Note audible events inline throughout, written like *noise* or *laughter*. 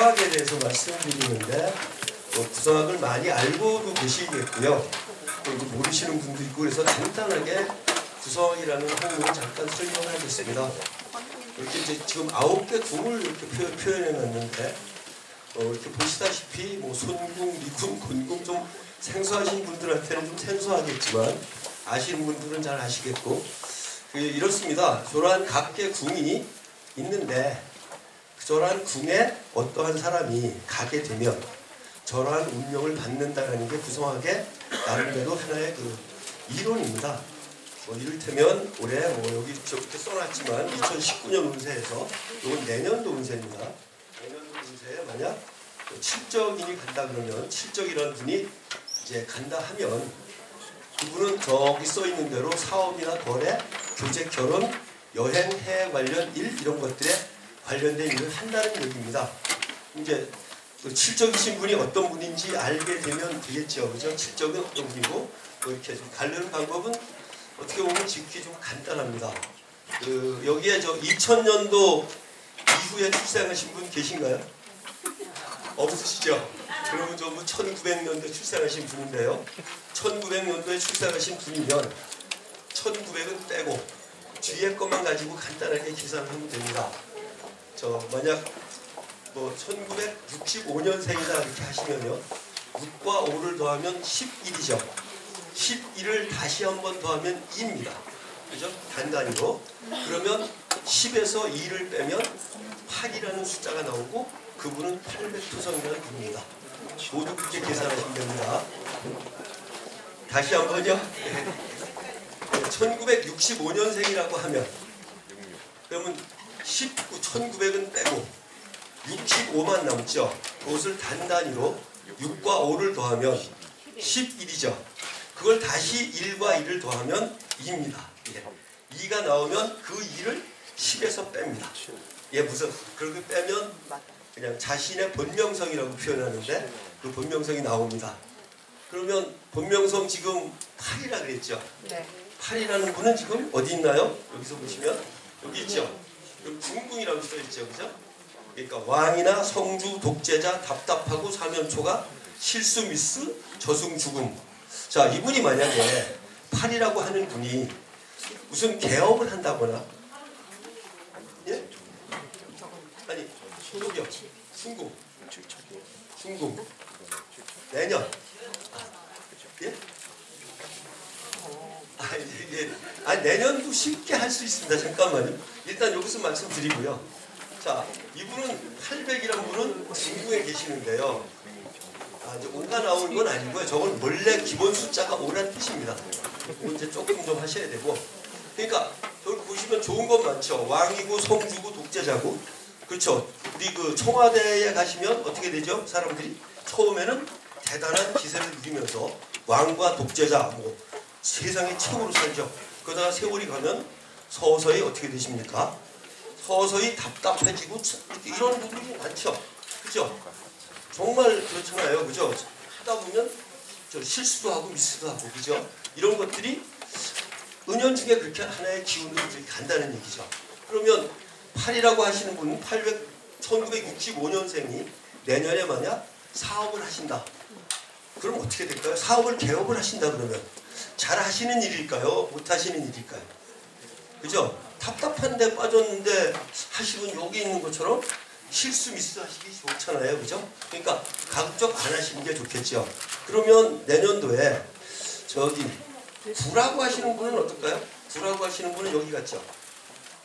구성학에 대해서 말씀드리는데 뭐 구성학을 많이 알고도 계시겠고요. 또 이거 모르시는 분도 있고 그래서 간단하게 구성학이라는 학문을 잠깐 설명하겠습니다. 이렇게 이제 지금 아홉 개 궁을 이렇게 표, 표현해 놨는데 어, 이렇게 보시다시피 뭐 손궁, 미궁, 곤궁 좀 생소하신 분들한테는 좀 생소하겠지만 아시는 분들은 잘 아시겠고 그 이렇습니다. 저러한 각계 궁이 있는데 저러한 궁에 어떠한 사람이 가게 되면 저러한 운명을 받는다라는 게 구성하게 나름대로 하나의 그 이론입니다. 뭐 이를테면 올해 뭐 여기 저렇게 써놨지만 2019년 운세에서 이건 내년도 운세입니다. 내년도 운세에 만약 칠적인이 간다 그러면 칠적이라는 분이 이제 간다 하면 그분은 저기 써 있는 대로 사업이나 거래, 교제, 결혼, 여행, 해외 관련 일 이런 것들에 관련된 일을 한다는 얘기입니다. 이제 그 칠적이신 분이 어떤 분인지 알게 되면 되겠죠. 그죠? 칠적은 어떤 분이고 뭐 이렇게 좀 가르는 방법은 어떻게 보면 지키 좀 간단합니다. 그 여기에 저 2000년도 이후에 출생하신 분 계신가요? 없으시죠? 그러면 전부 1900년도에 출생하신 분인데요. 1900년도에 출생하신 분이면 1900은 빼고 뒤에 것만 가지고 간단하게 계산하면 됩니다. 저 만약 뭐 1965년생이다 이렇게 하시면요. 6과 5를 더하면 11이죠. 11을 다시 한번 더하면 2입니다. 그죠? 단단위로. 그러면 10에서 2를 빼면 8이라는 숫자가 나오고 그분은 800토성이라는 분입니다. 모두 그렇게 계산하시면 됩니다. 다시 한 번요. 1965년생이라고 *laughs* 하면 그러면 19, 1900은 빼고 65만 남죠. 그것을 단단위로 6과 5를 더하면 11이죠. 그걸 다시 1과 1을 더하면 2입니다. 예. 2가 나오면 그 2를 10에서 뺍니다. 예, 무슨 그렇게 빼면 그냥 자신의 본명성이라고 표현하는데 그 본명성이 나옵니다. 그러면 본명성 지금 8이라 그랬죠. 네. 8이라는 분은 지금 어디 있나요? 여기서 보시면 여기 있죠. 궁궁이라고 써 있죠. 그죠? 그러니까 왕이나 성주, 독재자, 답답하고 사면초가 실수 미스, 저승 죽음. 자, 이분이 만약에 8이라고 하는 분이 무슨 개업을 한다거나 예? 아니, 여기요. 순궁. 순궁. 내년. 예? 아, 예, 아, 내년도 쉽게 할 수 있습니다. 잠깐만요. 일단 여기서 말씀드리고요. 자, 이분은 800이란 분은 중국에 계시는데요. 아, 이제 5가 나오는 건 아니고요. 저건 원래 기본 숫자가 5란 뜻입니다. 이제 조금 좀 하셔야 되고. 그러니까 저기 보시면 좋은 건 많죠. 왕이고 성주고 독재자고. 그렇죠. 우리 그 청와대에 가시면 어떻게 되죠? 사람들이 처음에는 대단한 기세를 누리면서 왕과 독재자 뭐 세상의 최고로 살죠. 그러다가 세월이 가면 서서히 어떻게 되십니까? 서서히 답답해지고 이런 분들이 많죠. 그죠? 정말 그렇잖아요. 그죠? 하다 보면 저 실수도 하고 미스도 하고 그죠? 이런 것들이 은연중에 그렇게 하나의 기운으로 간다는 얘기죠. 그러면 8이라고 하시는 분은 800, 1965년생이 내년에 만약 사업을 하신다. 그럼 어떻게 될까요? 사업을 개업을 하신다 그러면 잘 하시는 일일까요? 못 하시는 일일까요? 그죠? 답답한데 빠졌는데 하시면 여기 있는 것처럼 실수 미스 하시기 좋잖아요. 그죠? 그러니까 가급적 안 하시는 게 좋겠죠. 그러면 내년도에 저기 구라고 하시는 분은 어떨까요? 구라고 하시는 분은 여기 갔죠.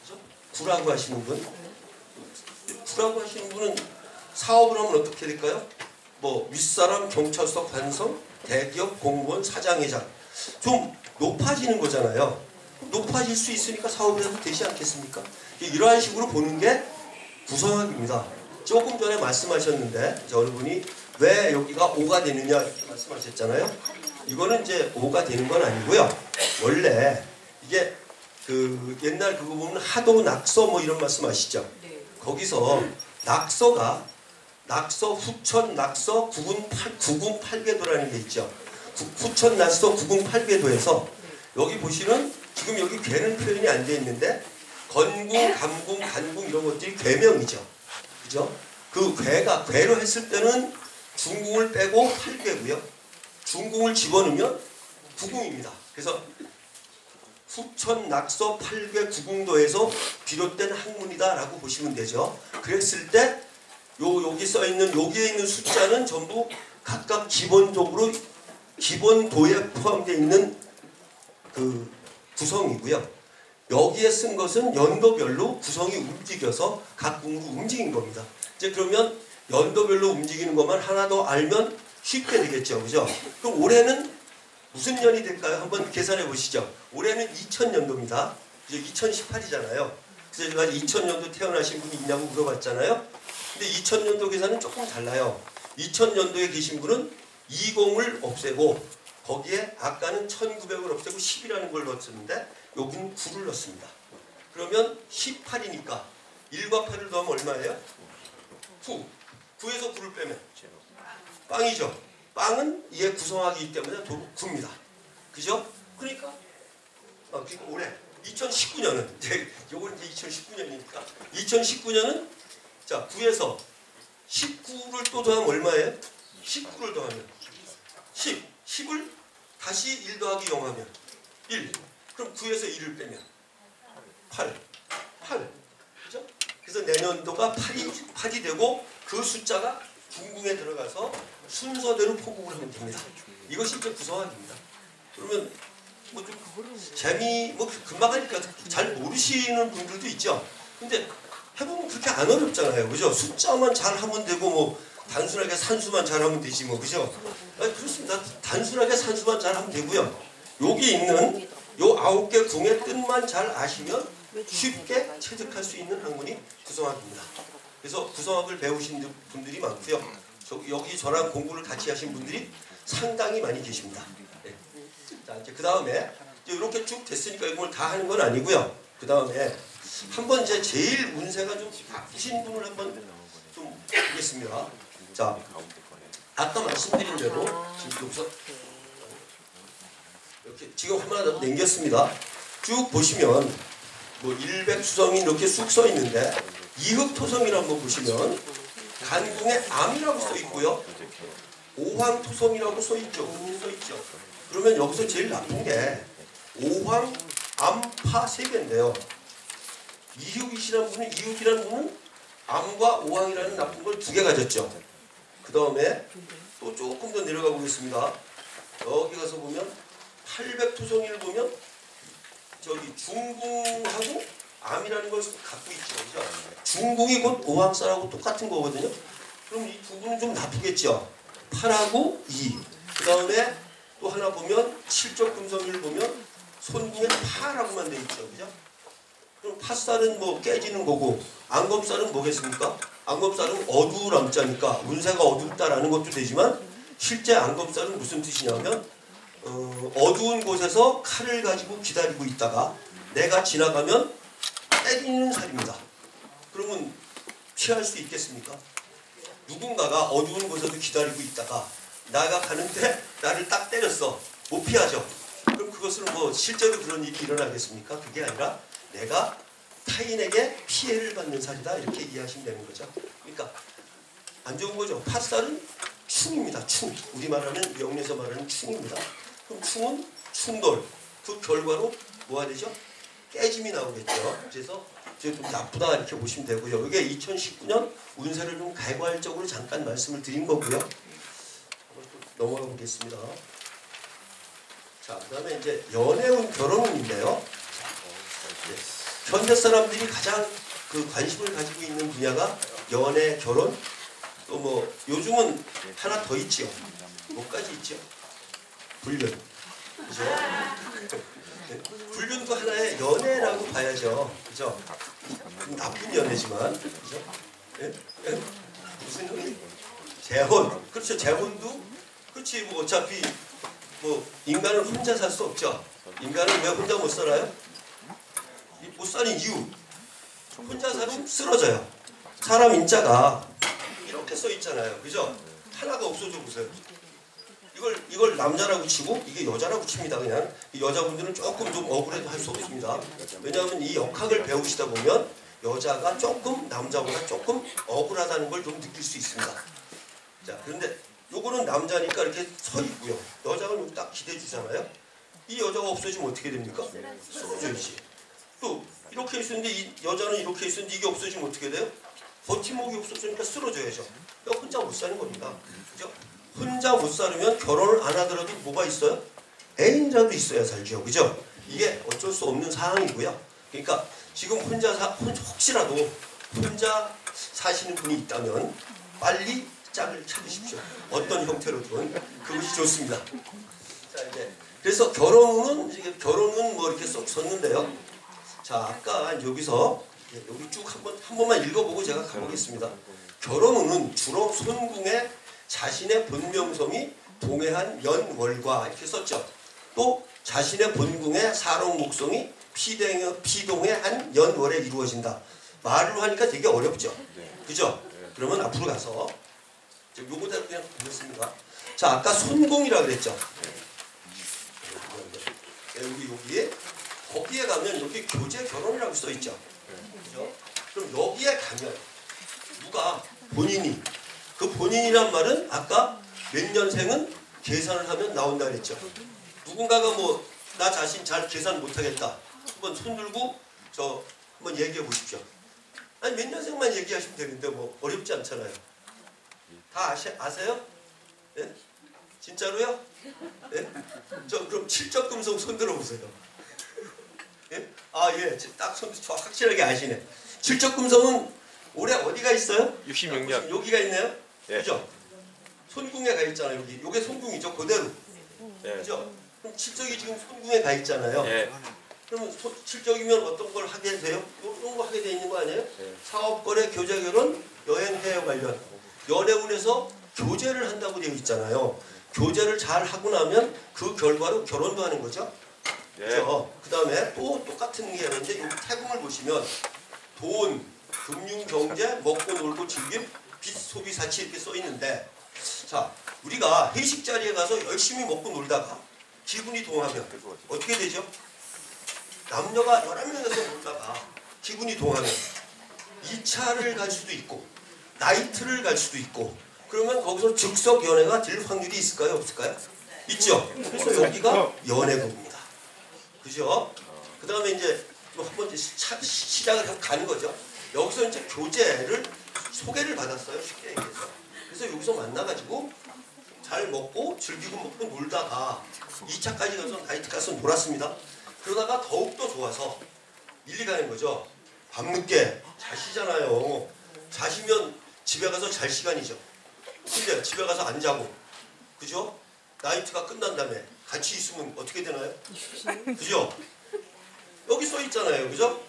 그죠? 구라고 하시는 분. 구라고 하시는 분은 사업을 하면 어떻게 될까요? 뭐 윗사람, 경찰서, 관성, 대기업, 공무원, 사장회장 좀 높아지는 거잖아요. 높아질 수 있으니까 해도 되지 않겠습니까? 이러한 식으로 보는 게 구성학입니다. 조금 전에 말씀하셨는데 여러분이 왜 여기가 5가 되느냐 이렇게 말씀하셨잖아요. 이거는 이제 5가 되는 건 아니고요. 원래 이게 그 옛날 그거 보면 하도 낙서 뭐 이런 말씀 아시죠? 네. 거기서 낙서가 낙서 후천 낙서 구군 팔 구군 팔궤도라는 게 있죠. 구, 후천 구군 팔궤도에서 여기 보시는 지금 여기 괴는 표현이 안 돼 있는데 건궁, 감궁, 간궁 이런 것들이 괴명이죠. 그죠? 그 괴가 괴로 했을 때는 중궁을 빼고 8괴고요. 중궁을 집어넣으면 9궁입니다. 그래서 후천 낙서 8괴 구궁도에서 비롯된 학문이다라고 보시면 되죠. 그랬을 때 요 여기 써 있는 여기에 있는 숫자는 전부 각각 기본적으로 기본 도에 포함되어 있는 그 구성이고요. 여기에 쓴 것은 연도별로 구성이 움직여서 각 궁으로 움직인 겁니다. 이제 그러면 연도별로 움직이는 것만 하나 더 알면 쉽게 되겠죠. 그죠? 그럼 올해는 무슨 년이 될까요? 한번 계산해 보시죠. 올해는 2000년도입니다. 이제 2018이잖아요. 그래서 제가 2000년도 태어나신 분이 있냐고 물어봤잖아요. 근데 2000년도 계산은 조금 달라요. 2000년도에 계신 분은 20을 없애고 거기에 아까는 1900을 없애고 10이라는 걸 넣었는데 여기는 9를 넣습니다. 그러면 18이니까 1과 8을 더하면 얼마예요? 9. 9에서 9를 빼면 빵이죠. 빵은 이에 구성하기 때문에 도 9입니다. 그죠? 그러니까 아, 그러니까 올해 2019년은 *laughs* 이제 요건 이제 2019년이니까 2019년은 자 9에서 19를 또 더하면 얼마예요? 19를 더하면 10 10을 다시 1 더하기 0 하면 1 그럼 9에서 1을 빼면 8 8 그죠? 그래서 내년도가 8이 8이 되고 그 숫자가 궁궁에 들어가서 순서대로 포국을 하면 됩니다. 이것이 이제 구성학입니다. 그러면 뭐 좀 재미 뭐 금방 하니까 잘 모르시는 분들도 있죠. 근데 해보면 그렇게 안 어렵잖아요. 그죠? 숫자만 잘 하면 되고 뭐 단순하게 산수만 잘하면 되지 뭐 그죠? 그렇습니다. 단순하게 산수만 잘하면 되고요. 여기 있는 요 아홉 개 궁의 뜻만 잘 아시면 쉽게 체득할 수 있는 학문이 구성학입니다. 그래서 구성학을 배우신 분들이 많고요. 저, 여기 저랑 공부를 같이 하신 분들이 상당히 많이 계십니다. 네. 자 이제 그 다음에 이렇게 쭉 됐으니까 이걸 다 하는 건 아니고요. 그 다음에 한번 이제 제일 운세가 좀 바쁘신 분을 한번 좀 보겠습니다. 자 아까 말씀드린 대로 지금 여기서 이렇게 지금 하나 더 남겼습니다. 쭉 보시면 뭐 일백수성이 이렇게 쑥 써 있는데 이흑토성이라 한번 보시면 간궁에 암이라고 써 있고요. 오황토성이라고 써 있죠. 써 있죠. 그러면 여기서 제일 나쁜 게 오황, 암파 세 개인데요. 이흑이시라는 분은 이흑이라는 분은 암과 오황이라는 나쁜 걸 두 개 가졌죠. 그 다음에 또 조금 더 내려가 보겠습니다. 여기 가서 보면 800토성이를 보면 저기 중궁하고 암이라는 걸 갖고 있죠. 그죠? 중궁이 곧 오황살하고 똑같은 거거든요. 그럼 이 두 분은 좀 나쁘겠죠. 8하고 2. 그 다음에 또 하나 보면 칠적 금성일을 보면 손궁에 파라고만 돼 있죠. 그죠? 그럼 팥살은 뭐 깨지는 거고 안검살은 뭐겠습니까? 안검살은 어두울 암자니까 운세가 어둡다라는 것도 되지만 실제 안검살은 무슨 뜻이냐면 어, 어두운 곳에서 칼을 가지고 기다리고 있다가 내가 지나가면 때리는 살입니다. 그러면 피할 수 있겠습니까? 누군가가 어두운 곳에서 기다리고 있다가 나가 가는데 나를 딱 때렸어. 못 피하죠. 그럼 그것은 뭐 실제로 그런 일이 일어나겠습니까? 그게 아니라 내가 타인에게 피해를 받는 살이다 이렇게 이해하시면 되는 거죠. 그러니까 안 좋은 거죠. 팥살은 충입니다. 충. 우리 말하는 명리에서 말하는 충입니다. 그럼 충은 충돌. 그 결과로 뭐가 되죠? 깨짐이 나오겠죠. 그래서 좀 나쁘다 이렇게 보시면 되고요. 이게 2019년 운세를 좀 개괄적으로 잠깐 말씀을 드린 거고요. 넘어가 보겠습니다. 자, 그 다음에 이제 연애운 결혼운인데요. 네. 현대 사람들이 가장 그 관심을 가지고 있는 분야가 연애, 결혼, 또 뭐 요즘은 하나 더 있죠. 뭐까지 있죠? 불륜. 그죠? 네. *laughs* 불륜도 하나의 연애라고 봐야죠. 그죠? 나쁜 연애지만. 그죠? 네? 네? 무슨 연애? 재혼. 그렇죠. 재혼도 그렇지. 뭐 어차피 뭐 인간은 혼자 살 수 없죠. 인간은 왜 혼자 못 살아요? 못 사는 이유. 혼자 살면 쓰러져요. 사람 인자가 이렇게 써 있잖아요. 그죠? 하나가 없어져 보세요. 이걸 이걸 남자라고 치고 이게 여자라고 칩니다. 그냥 이 여자분들은 조금 좀 억울해도 할 수 없습니다. 왜냐하면 이 역학을 배우시다 보면 여자가 조금 남자보다 조금 억울하다는 걸 좀 느낄 수 있습니다. 자, 그런데 요거는 남자니까 이렇게 서 있고요. 여기 딱 기대 주잖아요. 이 여자가 없어지면 어떻게 됩니까? 쓰러져야지. 또 이렇게 있었는데 이 여자는 이렇게 있었는데 이게 없어지면 어떻게 돼요? 버팀목이 없어지니까 쓰러져야죠. 그러니까 혼자 못 사는 겁니다. 그죠? 혼자 못 살으면 결혼을 안 하더라도 뭐가 있어요? 애인자도 있어야 살죠. 그죠? 이게 어쩔 수 없는 상황이고요. 그러니까 지금 혼자 사, 혼- 혹시라도 혼자 사시는 분이 있다면 빨리 짝을 찾으십시오. 어떤 형태로든 그것이 좋습니다. 자 이제 그래서 결혼은 결혼은 뭐 이렇게 쏙 썼는데요. 자 아까 여기서 여기 쭉 한번 한 번만 읽어보고 제가 가보겠습니다. 결혼은 주로 손궁의 자신의 본명성이 동해한 연월과 이렇게 썼죠. 또 자신의 본궁의 사롱 목성이 피동의, 피동의 한 연월에 이루어진다. 말로 하니까 되게 어렵죠. 그죠? 그러면 앞으로 가서 요거대로 그냥 보겠습니다. 자 아까 손궁이라 그랬죠. 여기 여기에 거기에 가면 여기 교제 결혼이라고 써 있죠. 그죠? 그럼 여기에 가면 누가 본인이 그 본인이란 말은 아까 몇 년생은 계산을 하면 나온다 그랬죠. 누군가가 뭐 나 자신 잘 계산 못하겠다. 한번 손 들고 저 한번 얘기해 보십시오. 아니 몇 년생만 얘기하시면 되는데 뭐 어렵지 않잖아요. 다 아시, 아세요? 예? 진짜로요? 예? 저 그럼 칠적 금속 손 들어보세요. 예? 아 예, 딱손 확실하게 아시네. 칠적 금속은 올해 어디가 있어요? 66년. 여기가 있네요. 예. 그죠? 손궁에 가 있잖아요. 여기. 요게 손궁이죠. 그대로. 예. 그죠? 그럼 칠적이 지금 손궁에 가 있잖아요. 예. 그러면 소- 칠적이면 어떤 걸 하게 돼요? 이런 거 하게 돼 있는 거 아니에요? 예. 사업, 거래, 교제, 결혼, 여행, 해외 관련. 연애운에서 교제를 한다고 되어 있잖아요. 교제를 잘 하고 나면 그 결과로 결혼도 하는 거죠. 예. 그죠? 그 다음에 또 똑같은 게 있는데 여기 태궁을 보시면 돈, 금융, 경제, 먹고 놀고 즐김, 빚, 소비, 사치 이렇게 써 있는데 자 우리가 회식 자리에 가서 열심히 먹고 놀다가 기분이 동하면 어떻게 되죠? 남녀가 11명에서 놀다가 기분이 동하면 2차를 갈 수도 있고 나이트를 갈 수도 있고 그러면 거기서 즉석 연애가 될 확률이 있을까요? 없을까요? 있죠. 그래서 여기가 연애국입니다. 그죠? 그 다음에 이제 뭐한 번째 시작을 가는 거죠. 여기서 이제 교제를 소개를 받았어요. 쉽게 얘기해서. 그래서 여기서 만나가지고 잘 먹고 즐기고 먹고 놀다가 2차까지 가서 나이트 가서 놀았습니다. 그러다가 더욱더 좋아서 밀리 가는 거죠. 밤늦게 자시잖아요. 자시면 집에 가서 잘 시간이죠. 근데 집에 가서 안 자고 그죠? 나이트가 끝난 다음에 같이 있으면 어떻게 되나요? 그죠? 여기 써 있잖아요. 그죠?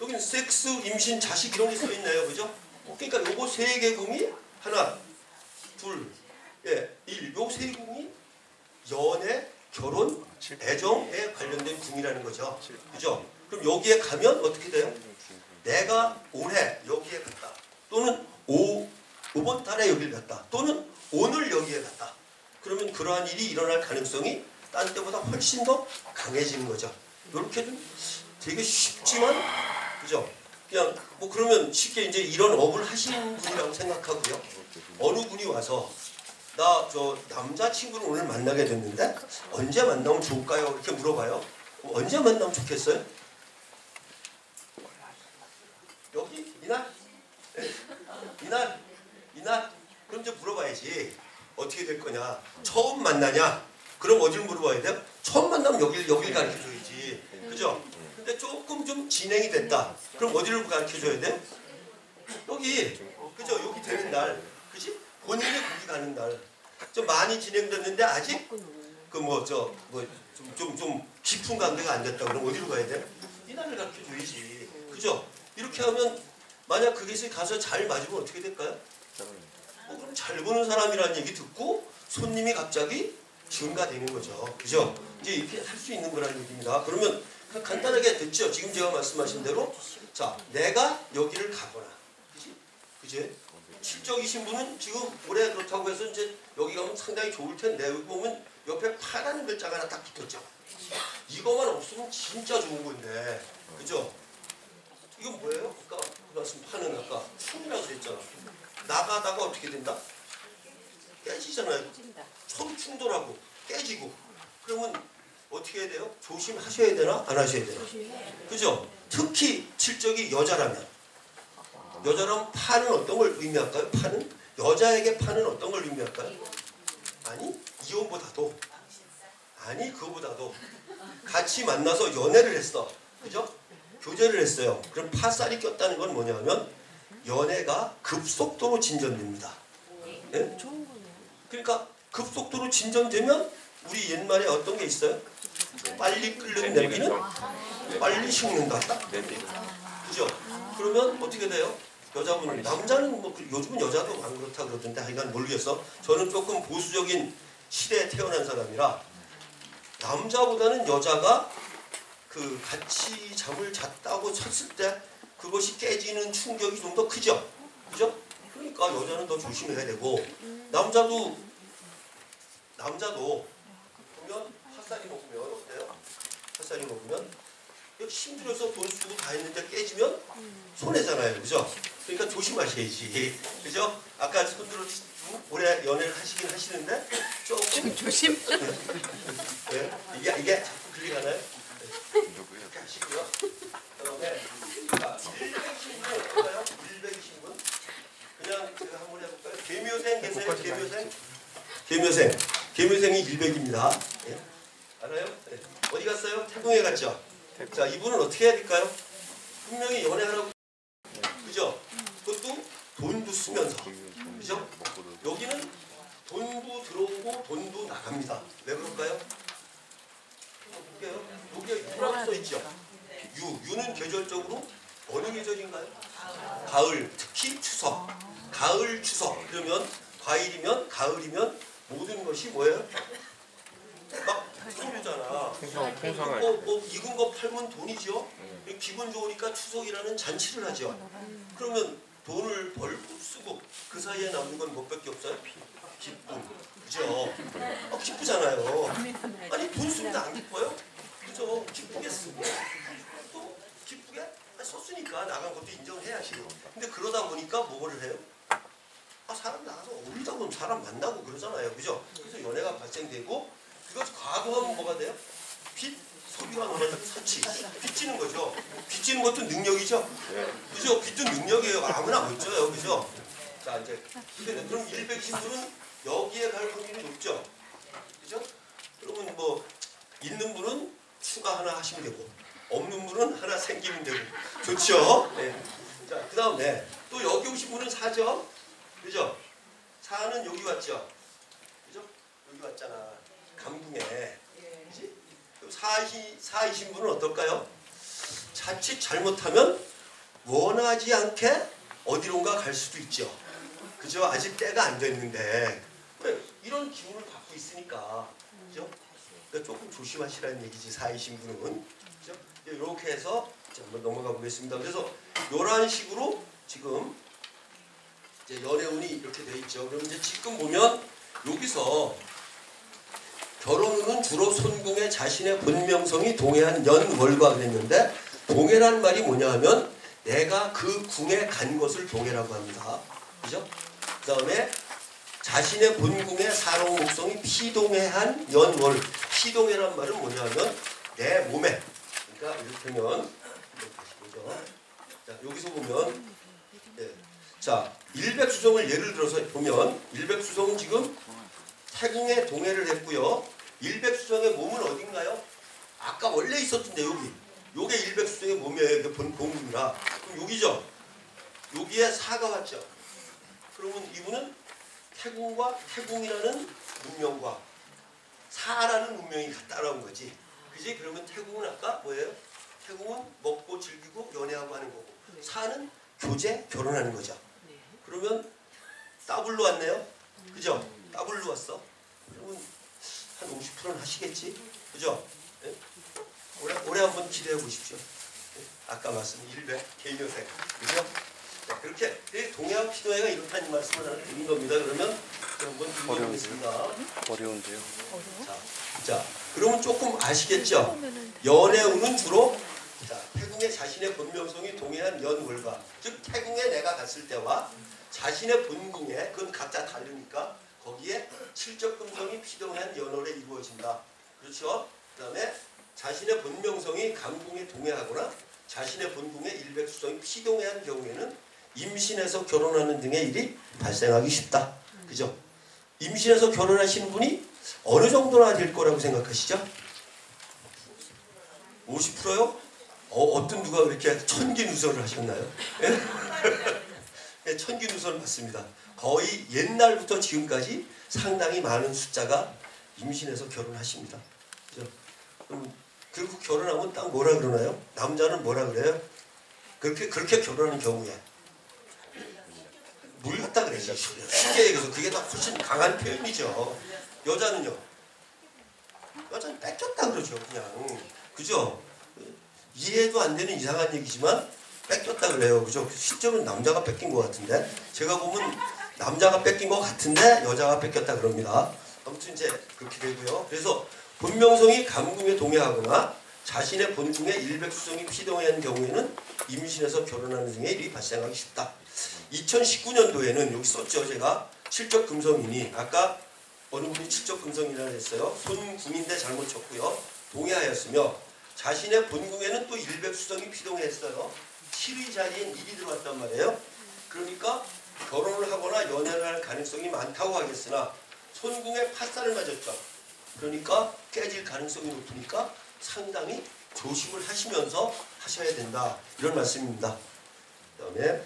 여기는 섹스, 임신, 자식 이런 게 써 있네요. 그죠? 그러니까 요거 세 개 궁이 하나, 둘, 예, 일. 요세 궁이 연애, 결혼, 애정에 관련된 궁이라는 거죠. 그죠? 그럼 여기에 가면 어떻게 돼요? 내가 올해 여기에 갔다. 또는 오, 이번 달에 여기를 갔다. 또는 오늘 여기에 갔다. 그러면 그러한 일이 일어날 가능성이 딴 때보다 훨씬 더 강해지는 거죠. 이렇게 좀 되게 쉽지만 그죠? 그냥 뭐 그러면 쉽게 이제 이런 업을 하시는 분이라고 생각하고요. 어느 분이 와서 나 저 남자친구를 오늘 만나게 됐는데 언제 만나면 좋을까요? 이렇게 물어봐요. 그럼 언제 만나면 좋겠어요? 여기 이날 예? *laughs* 이날 이날 그럼 이제 물어봐야지 어떻게 될 거냐 처음 만나냐 그럼 어디를 물어봐야 돼요 처음 만나면 여기를 여기를 가르쳐 줘야지. 그죠? 근데 조금 좀 진행이 됐다. 그럼 어디를 가르쳐 줘야 돼? 여기. 그죠? 여기 되는 날. 그지? 본인이 거기 가는 날 좀 많이 진행됐는데 아직 그 뭐 저 뭐 좀 좀좀 깊은 관계가 안 됐다. 그럼 어디로 가야 돼? 이 날을 가르쳐 줘야지. 그죠? 이렇게 하면 만약 그것이 가서 잘 맞으면 어떻게 될까요? 어, 그럼 잘 보는 사람이라는 얘기 듣고 손님이 갑자기 증가되는 거죠. 그죠? 이제 이렇게 할 수 있는 거라는 얘기입니다. 그러면 그 간단하게 됐죠? 지금 제가 말씀하신 대로 자 내가 여기를 가거나 그지? 그지? 실적이신 분은 지금 올해 그렇다고 해서 이제 여기 가면 상당히 좋을 텐데 여기 보면 옆에 파라는 글자가 하나 딱 붙었죠. 이거만 없으면 진짜 좋은 건데 그죠? 이건 뭐예요? 아까 그 말씀 파는 아까 춤이라고 그랬잖아. 나가다가 어떻게 된다? 깨지잖아요. 서로 충돌하고 깨지고 그러면 어떻게 해야 돼요? 조심하셔야 되나 안 하셔야 되나? 그죠? 특히 칠적이 여자라면 여자라면 파는 어떤 걸 의미할까요? 파는 여자에게 파는 어떤 걸 의미할까요? 아니 이혼보다도 아니 그거보다도 같이 만나서 연애를 했어 그죠? 교제를 했어요 그럼 파살이 꼈다는 건 뭐냐면 연애가 급속도로 진전됩니다 예? 그러니까 급속도로 진전되면 우리 옛말에 어떤 게 있어요? 빨리 끓는 냄비는 빨리 식는다 그죠? 그러면 어떻게 돼요? 여자분은 남자는 뭐 그- 요즘은 여자도 안 그렇다 그러던데 하여간 모르겠어. 저는 조금 보수적인 시대에 태어난 사람이라 남자보다는 여자가 그 같이 잠을 잤다고 쳤을 때 그것이 깨지는 충격이 좀 더 크죠. 그죠? 그러니까 여자는 더 조심해야 되고 남자도 남자도 보면 핫살이 먹으면 어때요? 핫살이 먹으면 힘들어서 돈 쓰고 다 했는데 깨지면 손해잖아요. 그죠? 그러니까 조심하셔야지. 그죠? 아까 손들어 오래 연애를 하시긴 하시는데 조금 *laughs* 조심. 네. 이게 이게 자꾸 클릭하나요? 네. 이렇게 하시고요. 그다음에 자, 120분 어떨까요? 120분 그냥 제가 한번 해볼까요? 개묘생 계세요? 개묘생? 개묘생. 개묘생이 100입니다. 예? 알아요? 네. 어디 갔어요? 태궁에 갔죠? 자, 이분은 어떻게 해야 될까요? 분명히 연애하라고 그죠? 그것도 돈도 쓰면서 그죠? 여기는 돈도 들어오고 돈도 나갑니다. 왜 그럴까요? 볼게요. 여기에 유라고 써 있죠. 유, 유는 계절적으로 어느 계절인가요? 가을, 특히 추석. 가을, 추석. 그러면 과일이면 가을이면 모든 것이 뭐예요? 막 풍류잖아. 풍성, 풍성할 뭐, 뭐 익은 거 팔면 돈이죠. 기분 좋으니까 추석이라는 잔치를 하죠. 그러면 돈을 벌고 쓰고 그 사이에 남는 건 뭐밖에 없어요? 기쁨. 그죠? 아, 기쁘잖아요. 아니 돈 쓰는데 안 기뻐요? 그죠? 기쁘게 쓰고 또 기쁘게 아, 썼으니까 나간 것도 인정을 해야지. 근데 그러다 보니까 뭐를 해요? 아 사람 나가서 어울리다 보면 사람 만나고 그러잖아요. 그죠? 그래서 연애가 발생되고 그것 과거하면 뭐가 돼요? 빚 소비가 너무 사치 빚지는 거죠. 빚지는 것도 능력이죠. 그죠? 빚도 능력이에요. 아무나 못 져요. 그죠? 자 이제 근데 그럼 120분은 여기에 갈 확률이 높죠. 그죠? 그러면 뭐 있는 분은 추가 하나 하시면 되고 없는 분은 하나 생기면 되고 좋죠. 네. 자 그 다음에 또 여기 오신 분은 사죠. 그죠? 사는 여기 왔죠. 그죠? 여기 왔잖아. 강궁에. 그지? 사이신 분은 어떨까요? 자칫 잘못하면 원하지 않게 어디론가 갈 수도 있죠. 그죠? 아직 때가 안 됐는데 왜 이런 기운을 갖고 있으니까 그죠? 그러니까 조금 조심하시라는 얘기지 사이신 분은 그죠? 이렇게 해서 한번 넘어가 보겠습니다. 그래서 이런 식으로 지금 연애운이 이렇게 돼 있죠. 그럼 이제 지금 보면 여기서 결혼운은 주로 손궁의 자신의 본명성이 동해한 연월과 그랬는데 동해란 말이 뭐냐 하면 내가 그 궁에 간 것을 동해라고 합니다. 그죠? 그 다음에 자신의 본궁의 사롱 목성이 피동해한 연월 피동해란 말은 뭐냐 하면 내 몸에 그러니까 다시 보죠. 자, 여기서 보면 예. 자 일백수성을 예를 들어서 보면 일백수성은 지금 태궁에 동해를 했고요. 일백수성의 몸은 어딘가요? 아까 원래 있었던데 여기. 요게 일백수성의 몸이에요. 이게 본 본궁이라. 그럼 여기죠. 여기에 사가 왔죠. 그러면 이분은 태궁과 태궁이라는 문명과 사라는 문명이 따라온 거지. 그지? 그러면 태궁은 아까 뭐예요? 태궁은 먹고 즐기고 연애하고 하는 거고 사는 교제 결혼하는 거죠. 그러면 더블로 왔네요. 그죠? 더블로 왔어. 그러면 한 50%는 하시겠지? 그죠? 예? 올해, 올해 한번 기대해 보십시오. 예? 아까 말씀 100 개인여생. 그죠? 자, 그렇게 이 동해와 피도해가 이렇다는 말씀을 하나 드린 겁니다. 그러면 한번 드리겠습니다. 어려운데요. 자, 자, 그러면 조금 아시겠죠? 연애운은 주로 자, 태궁 태궁에 자신의 본명성이 동해한 연월과 즉 태궁에 내가 갔을 때와 자신의 본궁에 그건 각자 다르니까 거기에 칠적 금성이 피동한 연월에 이루어진다. 그렇죠? 그 다음에 자신의 본명성이 강궁에 동해하거나 자신의 본궁에 일백수성이 피동해한 경우에는 임신해서 결혼하는 등의 일이 발생하기 쉽다. 그죠? 임신해서 결혼하시는 분이 어느 정도나 될 거라고 생각하시죠? 50%요? 어, 어떤 누가 그렇게 천기누설을 하셨나요? 예? 네, 천기누설 맞습니다. 거의 옛날부터 지금까지 상당히 많은 숫자가 임신해서 결혼하십니다. 그죠? 그리고 결혼하면 딱 뭐라 그러나요? 남자는 뭐라 그래요? 그렇게 그렇게 결혼하는 경우에 물 같다 그랬죠. 쉽게 얘기해서 그게 더 훨씬 강한 표현이죠. 여자는요. 여자는 뺏겼다 그러죠. 그냥 그죠? 이해도 안 되는 이상한 얘기지만 뺏겼다 그래요. 그죠? 실제로는 남자가 뺏긴 것 같은데 제가 보면 남자가 뺏긴 것 같은데 여자가 뺏겼다 그럽니다. 아무튼 이제 그렇게 되고요. 그래서 본명성이 감궁에 동해하거나 자신의 본궁에 일백수성이 피동한 경우에는 임신해서 결혼하는 등의 일이 발생하기 쉽다. 2019년도에는 여기 썼죠 제가 칠적 금성이니 아까 어느 분이 칠적 금성이라고 했어요. 손궁인데 잘못 쳤고요. 동해하였으며 자신의 본궁에는 또 일백수성이 피동했어요. 7위 자리엔 1이 들어왔단 말이에요. 그러니까 결혼을 하거나 연애를 할 가능성이 많다고 하겠으나 손궁에 팥살을 맞았죠. 그러니까 깨질 가능성이 높으니까 상당히 조심을 하시면서 하셔야 된다. 이런 말씀입니다. 그 다음에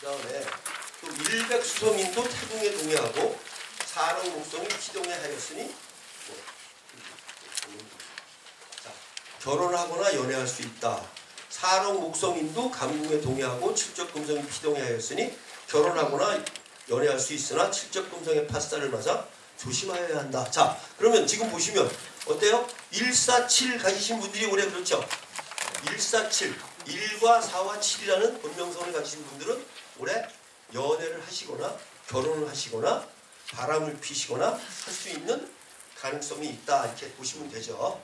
그 다음에 또 일백수성인도 태궁에 동해하고 사랑 목성이 피동해 하였으니 자, 결혼하거나 연애할 수 있다. 사록 목성인도 감궁에 동해하고 칠적 금성이 피동해 하였으니 결혼하거나 연애할 수 있으나 칠적 금성의 파스타를 맞아 조심하여야 한다. 자, 그러면 지금 보시면 어때요? 147 가지신 분들이 올해 그렇죠? 147, 1과 4와 7이라는 본명성을 가지신 분들은 올해 연애를 하시거나 결혼을 하시거나 바람을 피시거나 할 수 있는 가능성이 있다 이렇게 보시면 되죠.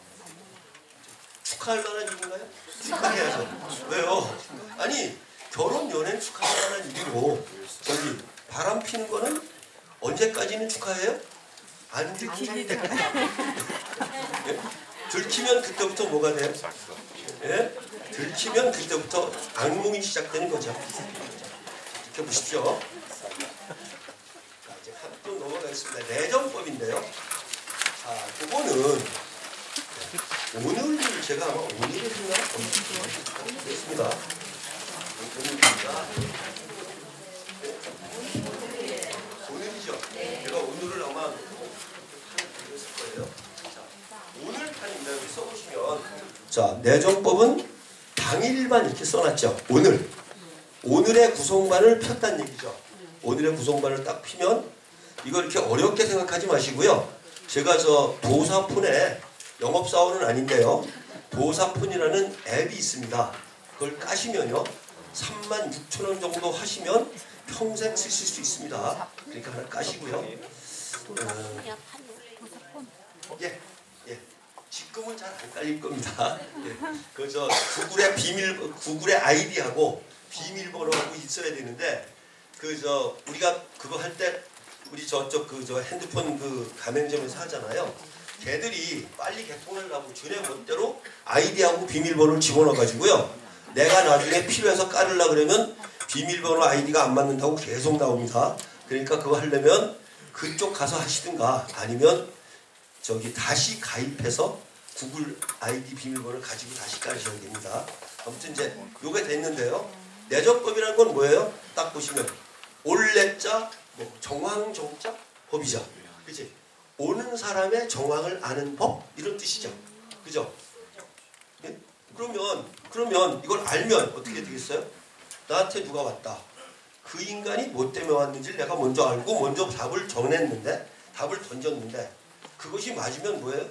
축하할 만한 일인가요? 축하해야죠. 왜요? 아니 결혼 연애 축하할 만한 일이고 여기 바람 피는 거는 언제까지는 축하해요? 안 들키는 때까지. 예? 들키면 그때부터 뭐가 돼요? 예? 들키면 그때부터 악몽이 시작되는 거죠. 이렇게 보십시오. 자, 이제 한또 넘어가겠습니다. 내정법인데요. 자, 그거는 오늘 제가 아마 오늘 했나? 그렇습니다. 오늘입니다. 오늘이죠. 제가 오늘을 아마 하는 거예요. 자, 오늘 판입니다. 여기 써보시면 자 내정법은 당일만 이렇게 써놨죠. 오늘 오늘의 구성반을 폈다는 얘기죠. 오늘의 구성반을 딱 피면 이거 이렇게 어렵게 생각하지 마시고요. 제가 저 도사폰에 영업사원은 아닌데요. 도사폰이라는 앱이 있습니다. 그걸 까시면요. 3만 6천 원 정도 하시면 평생 쓰실 수 있습니다. 그러니까 하나 까시고요. 어, 예, 예. 지금은 잘 안 깔릴 겁니다. 예. 그저 구글의 비밀 구글의 아이디하고 비밀번호하고 있어야 되는데 그 저 우리가 그거 할 때 우리 저쪽 그 저 핸드폰 그 가맹점에서 하잖아요. 걔들이 빨리 개통을 하고 주네 멋대로 아이디하고 비밀번호를 집어넣어 가지고요. 내가 나중에 필요해서 깔으려 그러면 비밀번호 아이디가 안 맞는다고 계속 나옵니다. 그러니까 그거 하려면 그쪽 가서 하시든가 아니면 저기 다시 가입해서 구글 아이디 비밀번호를 가지고 다시 깔으셔야 됩니다. 아무튼 이제 요게 됐는데요. 내정법이라는 건 뭐예요? 딱 보시면 올레자, 뭐 정황정자, 법이자. 그치? 오는 사람의 정황을 아는 법 이런 뜻이죠. 그죠? 예? 그러면 그러면 이걸 알면 어떻게 되겠어요? 나한테 누가 왔다. 그 인간이 뭐 때문에 왔는지를 내가 먼저 알고 먼저 답을 정했는데 답을 던졌는데 그것이 맞으면 뭐예요?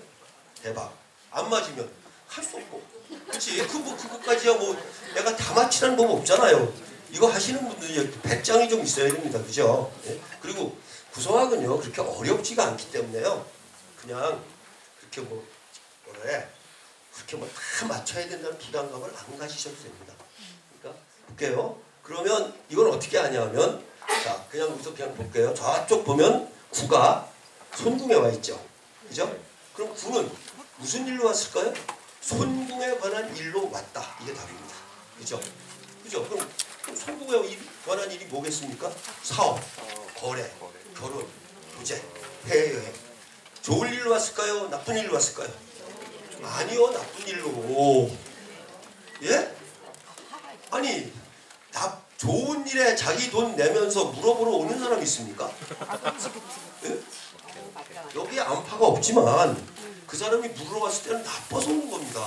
대박. 안 맞으면 할 수 없고. 그치? 그, 뭐, 그거까지야 뭐 내가 다 맞히라는 법 없잖아요. 이거 하시는 분들이 배짱이 좀 있어야 됩니다. 그죠? 예? 그리고 구성학은요, 그렇게 어렵지가 않기 때문에요. 그냥 그렇게 뭐, 뭐래. 그렇게 뭐 다 맞춰야 된다는 부담감을 안 가지셔도 됩니다. 그러니까 볼게요. 그러면 이건 어떻게 하냐면 자 그냥 여기서 그냥 볼게요. 저쪽 보면 구가 손궁에 와 있죠. 그죠? 그럼 구는 무슨 일로 왔을까요? 손궁에 관한 일로 왔다. 이게 답입니다. 그죠? 그죠? 그럼, 손궁에 일- 관한 일이 뭐겠습니까? 사업, 거래, 결혼, 부재, 해외여행. 좋은 일로 왔을까요? 나쁜 일로 왔을까요? 아니요, 나쁜 일로. 예? 아니, 나 좋은 일에 자기 돈 내면서 물어보러 오는 사람 있습니까? 예? 여기에 안파가 없지만 그 사람이 왔을 때는 나빠서 오는 겁니다.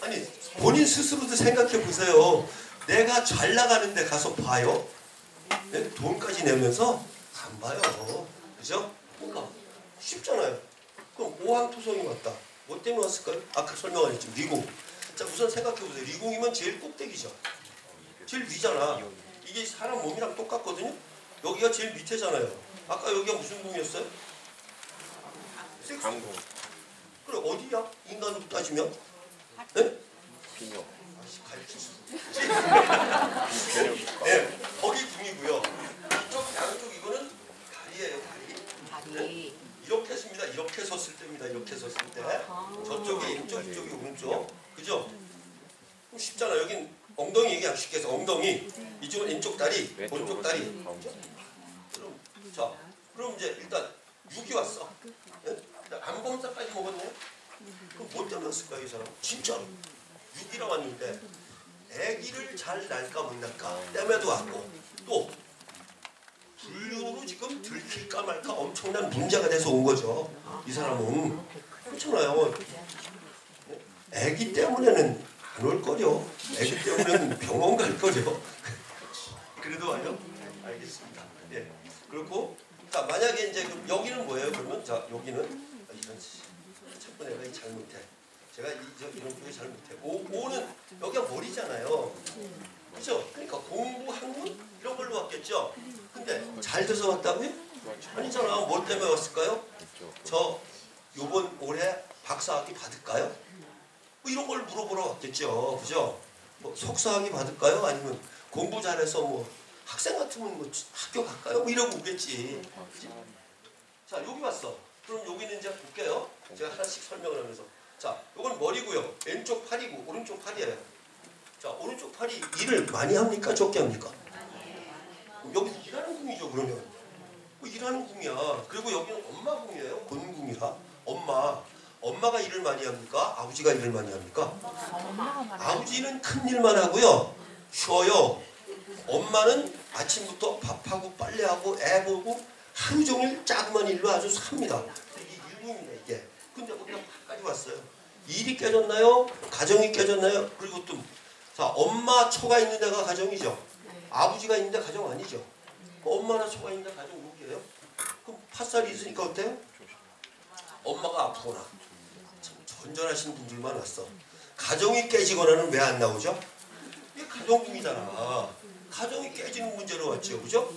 아니 본인 스스로도 생각해 보세요. 내가 잘 나가는데 가서 봐요? 네? 돈까지 내면서 안 봐요. 그죠? 그러니까 쉽잖아요. 그럼 오왕토성이 왔다. 뭐 때문에 왔을까요? 아까 설명 안 했죠. 리궁. 자 우선 생각해 보세요. 리궁이면 제일 꼭대기죠. 제일 위잖아. 이게 사람 몸이랑 똑같거든요. 여기가 제일 밑에잖아요. 아까 여기가 무슨 궁이었어요? 섹스. 강공 그래 어디야? 인간으로 따지면? 네? 비뇨 아씨 가르칠 수. 비뇨기과 네, 거기 궁이고요. 이쪽 양쪽 이거는 다리예요, 다리. 다리. 이렇게 씁니다. 이렇게 섰을 때입니다. 이렇게 섰을 때. 저쪽이 왼쪽, 이쪽이 오른쪽. 그죠? 쉽잖아. 여긴 엉덩이 얘기하기 쉽게 해서 엉덩이. 이쪽은 왼쪽 다리, 오른쪽 다리. 그럼 자, 그럼 이제 일단 6이 왔어. 예? 안봉사까지 먹었네. 그럼 뭐 때문에 왔을까 이 사람? 진짜로 6이라 왔는데 아기를 잘 날까 못 날까 때문에도 왔고 또 불륜으로 지금 들킬까 말까 엄청난 문제가 돼서 온 거죠. 이 사람은 그렇잖아요. 아기 때문에는 안 올 거죠. 아기 때문에는 병원 갈 거죠. *laughs* 그래도 와요? 알겠습니다. 예. 그렇고 자 만약에 이제 그럼 여기는 뭐예요? 그러면 자 여기는 아, 이런 내가 이 잘못해. 제가 이, 저, 이런 쪽에 잘 못해. 오, 오는 여기가 머리잖아요. 그죠? 그러니까 공부, 학문 이런 걸로 왔겠죠. 근데 잘 돼서 왔다고요? 아니잖아. 뭐 때문에 왔을까요? 저 요번 올해 박사학위 받을까요? 뭐 이런 걸 물어보러 왔겠죠. 그죠? 뭐 석사학위 받을까요? 아니면 공부 잘해서 뭐 학생 같으면 뭐 학교 갈까요? 뭐 이러고 오겠지. 그지? 자, 여기 왔어. 그럼 여기는 이제 볼게요. 제가 하나씩 설명을 하면서. 자, 요건 머리고요. 왼쪽 팔이고 오른쪽 팔이에요. 자, 오른쪽 팔이 일을 많이 합니까? 적게 합니까? 여기 일하는 궁이죠, 그러면. 뭐 일하는 궁이야. 그리고 여기는 엄마 궁이에요. 본궁이라. 엄마. 엄마가 일을 많이 합니까? 아버지가 일을 많이 합니까? 아버지는 큰 일만 하고요. 쉬어요. 엄마는 아침부터 밥하고 빨래하고 애 보고 하루 종일 자그만 일로 아주 삽니다. 이게 일궁입니다, 이게. 근데 우리가 밖까지 왔어요. 일이 깨졌나요? 가정이 깨졌나요? 그리고 또, 자, 엄마 처가 있는 데가 가정이죠. 아버지가 있는 데 가정 아니죠. 엄마나 처가 있는 데 가정 누구예요? 그럼 팥살이 있으니까 어때요? 엄마가 아프거나 참 전전하신 분들만 왔어. 가정이 깨지거나는 왜 안 나오죠? 이게 가정궁이잖아. 가정이 깨지는 문제로 왔죠, 그죠?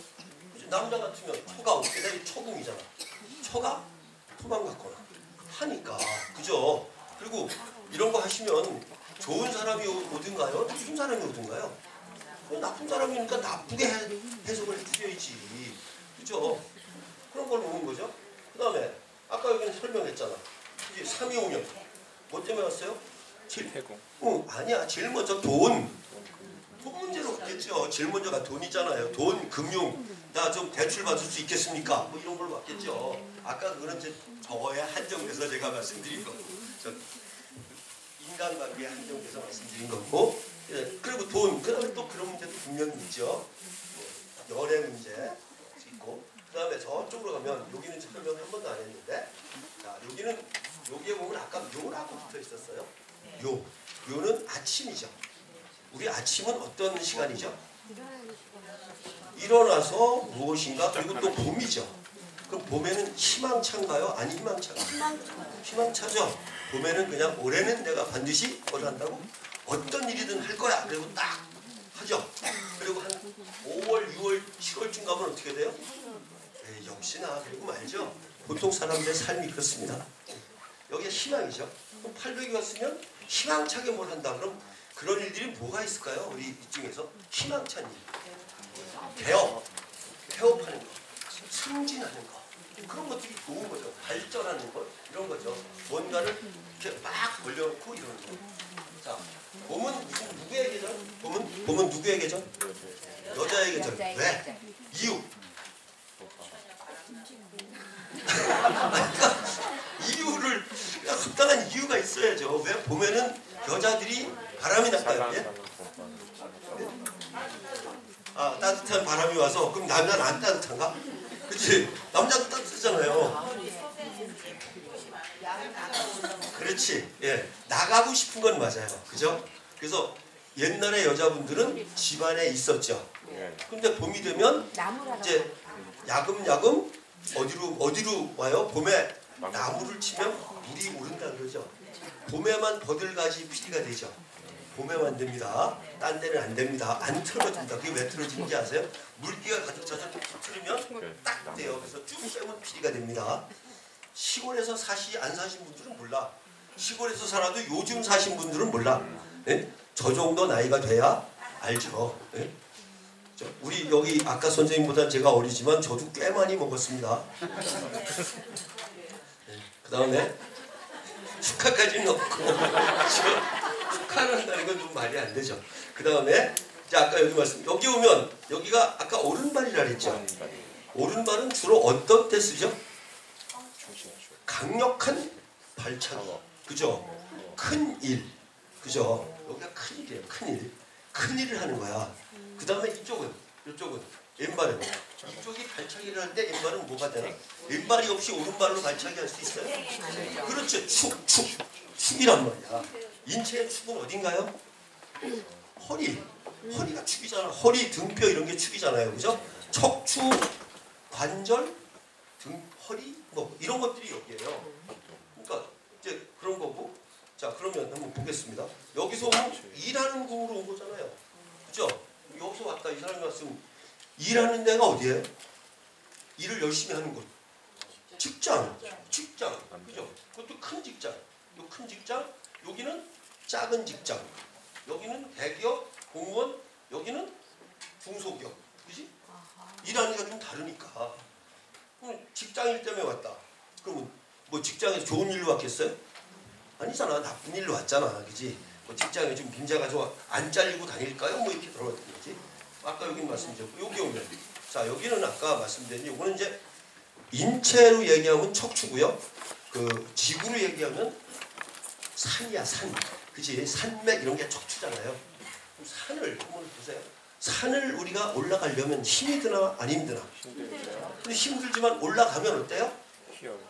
남자 같으면 처가 어떻게 돼? 처궁이잖아. 처가 도망갔거나 하니까, 그죠? 그리고 이런 거 하시면 좋은 사람이 오- 오든가요? 나쁜 사람이 오든가요? 그럼 나쁜 사람이니까 나쁘게 해- 해석을 해드려야지, 그죠? 그런 걸 오는 거죠. 그 다음에 아까 여기는 설명했잖아. 이제 3이 오면 뭐 때문에 왔어요? 질, 태공 응, 아니야. 제일 먼저 돈. 돈 문제로 왔겠죠. 제일 먼저가 돈이잖아요. 돈, 금융. 나 좀 대출 받을 수 있겠습니까? 뭐 이런 걸로 왔겠죠. 아까 그거는 이제 저거에 한정돼서 제가 말씀드린 거고. 저 인간관계에 한정돼서 말씀드린 거고. 예, 그리고 돈. 그 다음에 또 그런 문제도 분명히 있죠. 뭐 연애 문제 있고. 그 다음에 저쪽으로 가면 여기는 설명 한 번도 안 했는데. 자, 여기는 여기에 보면 아까 요라고 붙어 있었어요. 요. 요는 아침이죠. 우리 아침은 어떤 시간이죠? 일어나서 무엇인가 그리고 또 봄이죠. 그럼 봄에는 희망차인가요? 아니 희망차가? 희망차죠. 봄에는 그냥 올해는 내가 반드시 뭘 한다고? 어떤 일이든 할 거야. 그리고 딱 하죠. 그리고 한 5월, 6월, 7월쯤 가면 어떻게 돼요? 에이, 역시나 그리고 말죠. 보통 사람들의 삶이 그렇습니다. 여기에 희망이죠. 그럼 800이 왔으면 희망차게 뭘 한다. 그럼 그런 일들이 뭐가 있을까요? 우리 이중에서 희망찬 일. 개업, 개업하는 거, 승진하는 거. 그런 것들이 좋은 거죠. 발전하는 것 이런 거죠. 뭔가를 이렇게 막 벌려놓고 이러는 거. 자, 봄은 계절? 봄은 계절? 여자의 계절. 왜? 이유. 그러니까 이유를 합당한 이유가 있어야죠. 왜 봄에는 여자들이 바람이 날까요? 예? 아 따뜻한 바람이 와서 그럼 남자는 안 따뜻한가? 그치? 남자도 따뜻하잖아요. 그렇지. 예. 나가고 싶은 건 맞아요. 그죠? 그래서 옛날에 여자분들은 집안에 있었죠. 근데 봄이 되면 이제 야금야금 어디로 어디로 와요? 봄에 나무를 치면 물이 오른다 그러죠. 봄에만 버들가지 피리가 되죠. 봄에만 됩니다. 딴 데는 안 됩니다. 안 틀어진다. 그게 왜 틀어지는지 아세요? 물기가 가득 차서 툭 틀으면 딱 돼요. 그래서 쭉 빼면 피리가 됩니다. 시골에서 사시 안 사신 분들은 몰라. 시골에서 살아도 요즘 사신 분들은 몰라. 예? 저 정도 나이가 돼야 알죠. 예? 저, 우리 여기 아까 선생님보다 제가 어리지만 저도 꽤 많이 먹었습니다. 그 다음에 축하까지는 없고 지금 축하를 한다는 건 좀 말이 안 되죠. 그 다음에 자 아까 여기 말씀 여기 오면 여기가 아까 오른발이라 그랬죠. 오른발은 주로 어떤 때 쓰죠? 강력한 발차기. 그죠? 큰 일. 그죠? 여기가 큰 일이에요. 큰 일. 큰 일을 하는 거야. 그 다음에 이쪽은, 이쪽은 왼발은. 이쪽이 발차기를 할때 왼발은 뭐가 되나? 왼발이 없이 오른발로 발차기 할 수 있어요? 그렇죠. 축, 축. 축이란 말이야. 인체의 축은 어딘가요? 허리. 허리가 축이잖아. 허리, 등뼈 이런 게 축이잖아요. 그죠? 척추, 관절, 등, 허리, 뭐 이런 것들이 여기에요. 그러니까 이제 그런 거고. 자 그러면 한번 보겠습니다. 여기서 뭐 일하는 공으로 온 거잖아요. 그죠? 여기서 왔다 이 사람이 왔으면 일하는 데가 어디예요? 일을 열심히 하는 곳. 직장, 직장, 그죠? 그것도 큰 직장. 요 큰 직장, 여기는 작은 직장. 여기는 대기업, 공무원, 여기는 중소기업. 그지? 일하는 데가 좀 다르니까. 그럼 직장일 때문에 왔다. 그러면 뭐 직장에서 좋은 일로 왔겠어요? 아니잖아. 나쁜 일로 왔잖아. 그지? 뭐 직장에 좀 빈자가 좋아. 안 잘리고 다닐까요? 뭐 이렇게 들어왔던 거지. 아까 여기 말씀드렸고 여기 오면 자 여기는 아까 말씀드린 요거는 이제 인체로 얘기하면 척추고요. 그 지구로 얘기하면 산이야 산. 그지? 산맥 이런 게 척추잖아요. 그럼 산을 한번 보세요. 산을 우리가 올라가려면 힘이 드나 안 힘드나? 근데 힘들지만 올라가면 어때요?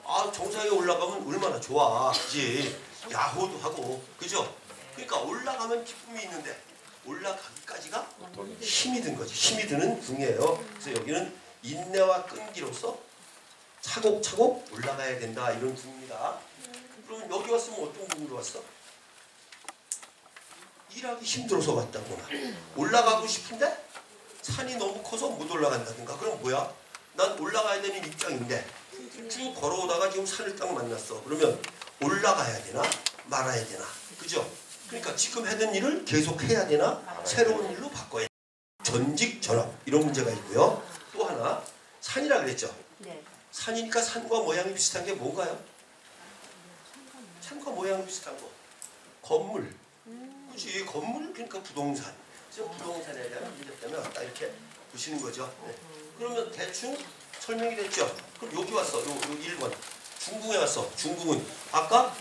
아 정상에 올라가면 얼마나 좋아. 그지? 야호도 하고. 그죠? 그러니까 올라가면 기쁨이 있는데 올라가기까지가 힘이 든 거지. 힘이 드는 궁이에요. 그래서 여기는 인내와 끈기로서 차곡차곡 올라가야 된다. 이런 궁입니다. 그럼 여기 왔으면 어떤 궁으로 왔어? 일하기 힘들어서 왔다거나 올라가고 싶은데 산이 너무 커서 못 올라간다든가 그럼 뭐야? 난 올라가야 되는 입장인데 쭉 걸어오다가 지금 산을 딱 만났어. 그러면 올라가야 되나 말아야 되나? 그죠? 그러니까 지금 하는 일을 계속 해야 되나 새로운 일로 바꿔야 되나? 전직 전업 이런 문제가 있고요. 또 하나 산이라 그랬죠. 네. 산이니까 산과 모양이 비슷한 게 뭔가요? 산과 모양이 비슷한 거. 건물. 그렇지 건물 그러니까 부동산. 부동산에 대한 문제 때문에 왔다 이렇게 보시는 거죠. 네. 그러면 대충 설명이 됐죠. 그럼 여기 왔어. 요, 요 1번. 중궁에 왔어. 중궁은 아까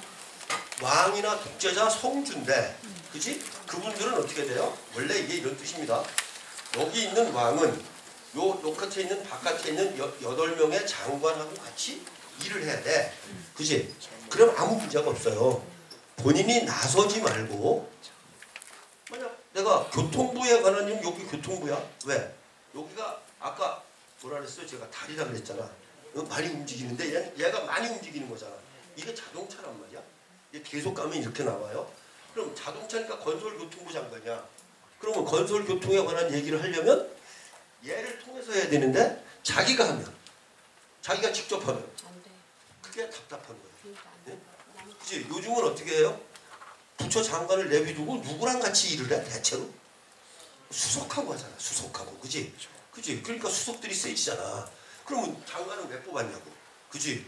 왕이나 독재자 성주인데 그지? 그분들은 어떻게 돼요? 원래 이게 이런 뜻입니다. 여기 있는 왕은 요, 요 끝에 있는 바깥에 있는 여, 여덟 명의 장관하고 같이 일을 해야 돼. 그지? 그럼 아무 문제가 없어요. 본인이 나서지 말고 내가 교통부에 관한 일 여기 교통부야. 왜? 여기가 아까 뭐라 그랬어요? 제가 다리라 그랬잖아. 많이 움직이는데 얘, 얘가 많이 움직이는 거잖아. 이게 자동차란 말이야. 이게 계속 가면 이렇게 나와요. 그럼 자동차니까 건설교통부 장관이야. 그러면 건설교통에 관한 얘기를 하려면 얘를 통해서 해야 되는데 자기가 하면 자기가 직접 하면. 그게 답답한 거예요. 나는 그지? 요즘은 어떻게 해요? 부처 장관을 내비두고 누구랑 같이 일을 해 대체로? 수석하고 하잖아 수석하고 그지? 그지? 그러니까 수석들이 세지잖아 그러면 장관은 왜 뽑았냐고 그지?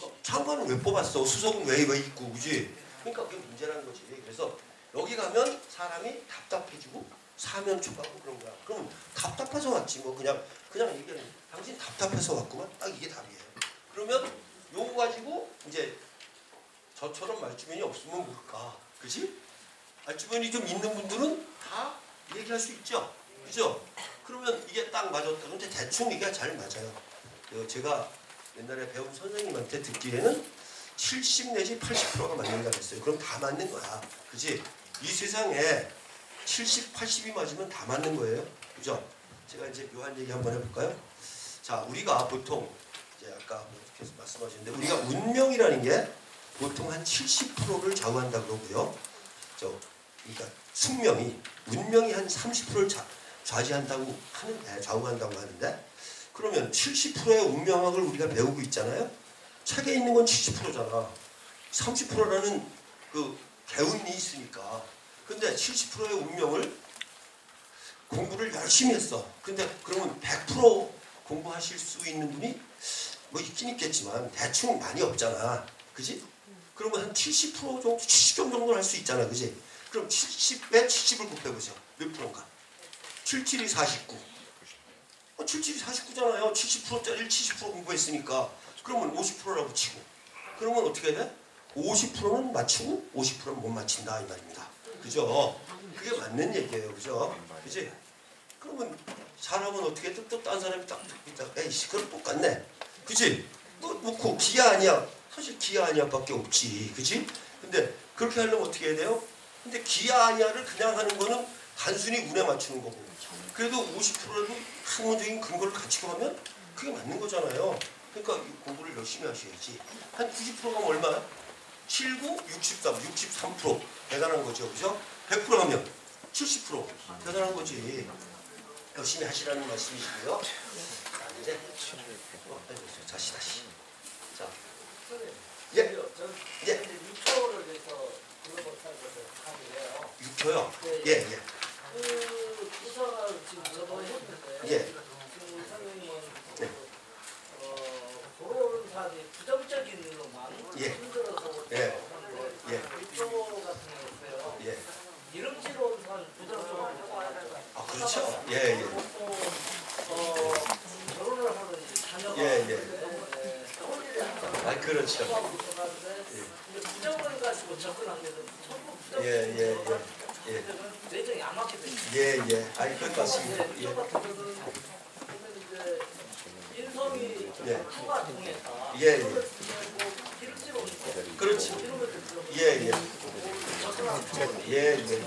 어, 장관은 왜 뽑았어? 수석은 왜, 왜 있고 그지? 그러니까 그게 문제라는 거지 그래서 여기 가면 사람이 답답해지고 사면 초하고 그런 거야 그럼 답답해서 왔지 뭐 그냥 그냥 얘기하는 당신 답답해서 왔구만 딱 이게 답이에요 그러면 요거 가지고 이제 저처럼 말주변이 없으면 뭘까 그지? 말주변이 좀 있는 분들은 다 얘기할 수 있죠 그죠? 그러면 이게 딱 맞았다 근데 대충 이게 잘 맞아요 그 제가 옛날에 배운 선생님한테 듣기에는 70 내지 80%가 맞는다 그랬어요 그럼 다 맞는 거야 그지? 이 세상에 70, 80이 맞으면 다 맞는 거예요 그죠? 제가 이제 묘한 얘기 한번 해볼까요? 자 우리가 보통 이제 아까 뭐 계속 말씀하셨는데 우리가 운명이라는 게 보통 한 70%를 좌우한다 그러고요. 저 그러니까 숙명이 운명이 한 30%를 좌, 좌지한다고 하는데 좌우한다고 하는데 그러면 70%의 운명학을 우리가 배우고 있잖아요. 책에 있는 건 70%잖아. 30%라는 그 개운이 있으니까. 근데 70%의 운명을 공부를 열심히 했어. 근데 그러면 100% 공부하실 수 있는 분이 뭐 있긴 있겠지만 대충 많이 없잖아. 그지? 그러면 한 70% 정도, 70 정도는 할 수 있잖아. 그지? 그럼 70에 70을 곱해보죠. 몇 프로인가? 77이 49. 어, 77이 49잖아요. 70%짜리를 70% 공부했으니까. 그러면 50%라고 치고. 그러면 어떻게 돼? 50%는 맞추고 50%는 못 맞힌다 이 말입니다. 그죠? 그게 맞는 얘기예요. 그죠? 그지? 그러면 사람은 어떻게 또딴 사람이 딱 듣고 있다. 에이씨, 그럼 똑같네. 그지? 뭐, 놓고 기아 아니야. 사실 기아 아니야밖에 없지. 그지? 근데 그렇게 하려면 어떻게 해야 돼요? 근데 기아 아니야를 그냥 하는 거는 단순히 운에 맞추는 거고. 그래도 50%라도 학문적인 근거를 가지고 하면 그게 맞는 거잖아요. 그러니까 이 공부를 열심히 하셔야지. 한 90%가 얼마야? 7, 9, 63, 63% 대단한 거죠. 그죠? 100% 하면 70% 대단한 거지. 열심히 하시라는 말씀이시고요. 자, 이제 어, 아이고, 다시 다시. 자, 예. 예. 예. 6초를 해서 글로벌 사이트를 하는데요. 6초요. 예, 예. 그 부서가 지금 물어보셨는데 예. 지금 선생님은 예. 어, 도로 사업이 부정적인 일로만 예. 힘들어서 예. 예. 6초 같은 경우였어요. 예. 이름지로 산 부정적으로 하잖아요. 아, 그렇죠. 예, 예. 어, 결혼을 하든지 자녀가 예, 예. 예, 혼인을 하든지 아, 그렇죠. 부정을 가지고 전부 부정. 예, 예, 예. 예. 내정이 안 맞게 돼. 있어요. 예, 예. 아이, 그것 같습니다. 예. 인성이 예. 예, 예. 거. 그렇지. 들어보면 예, 예. 예, 예.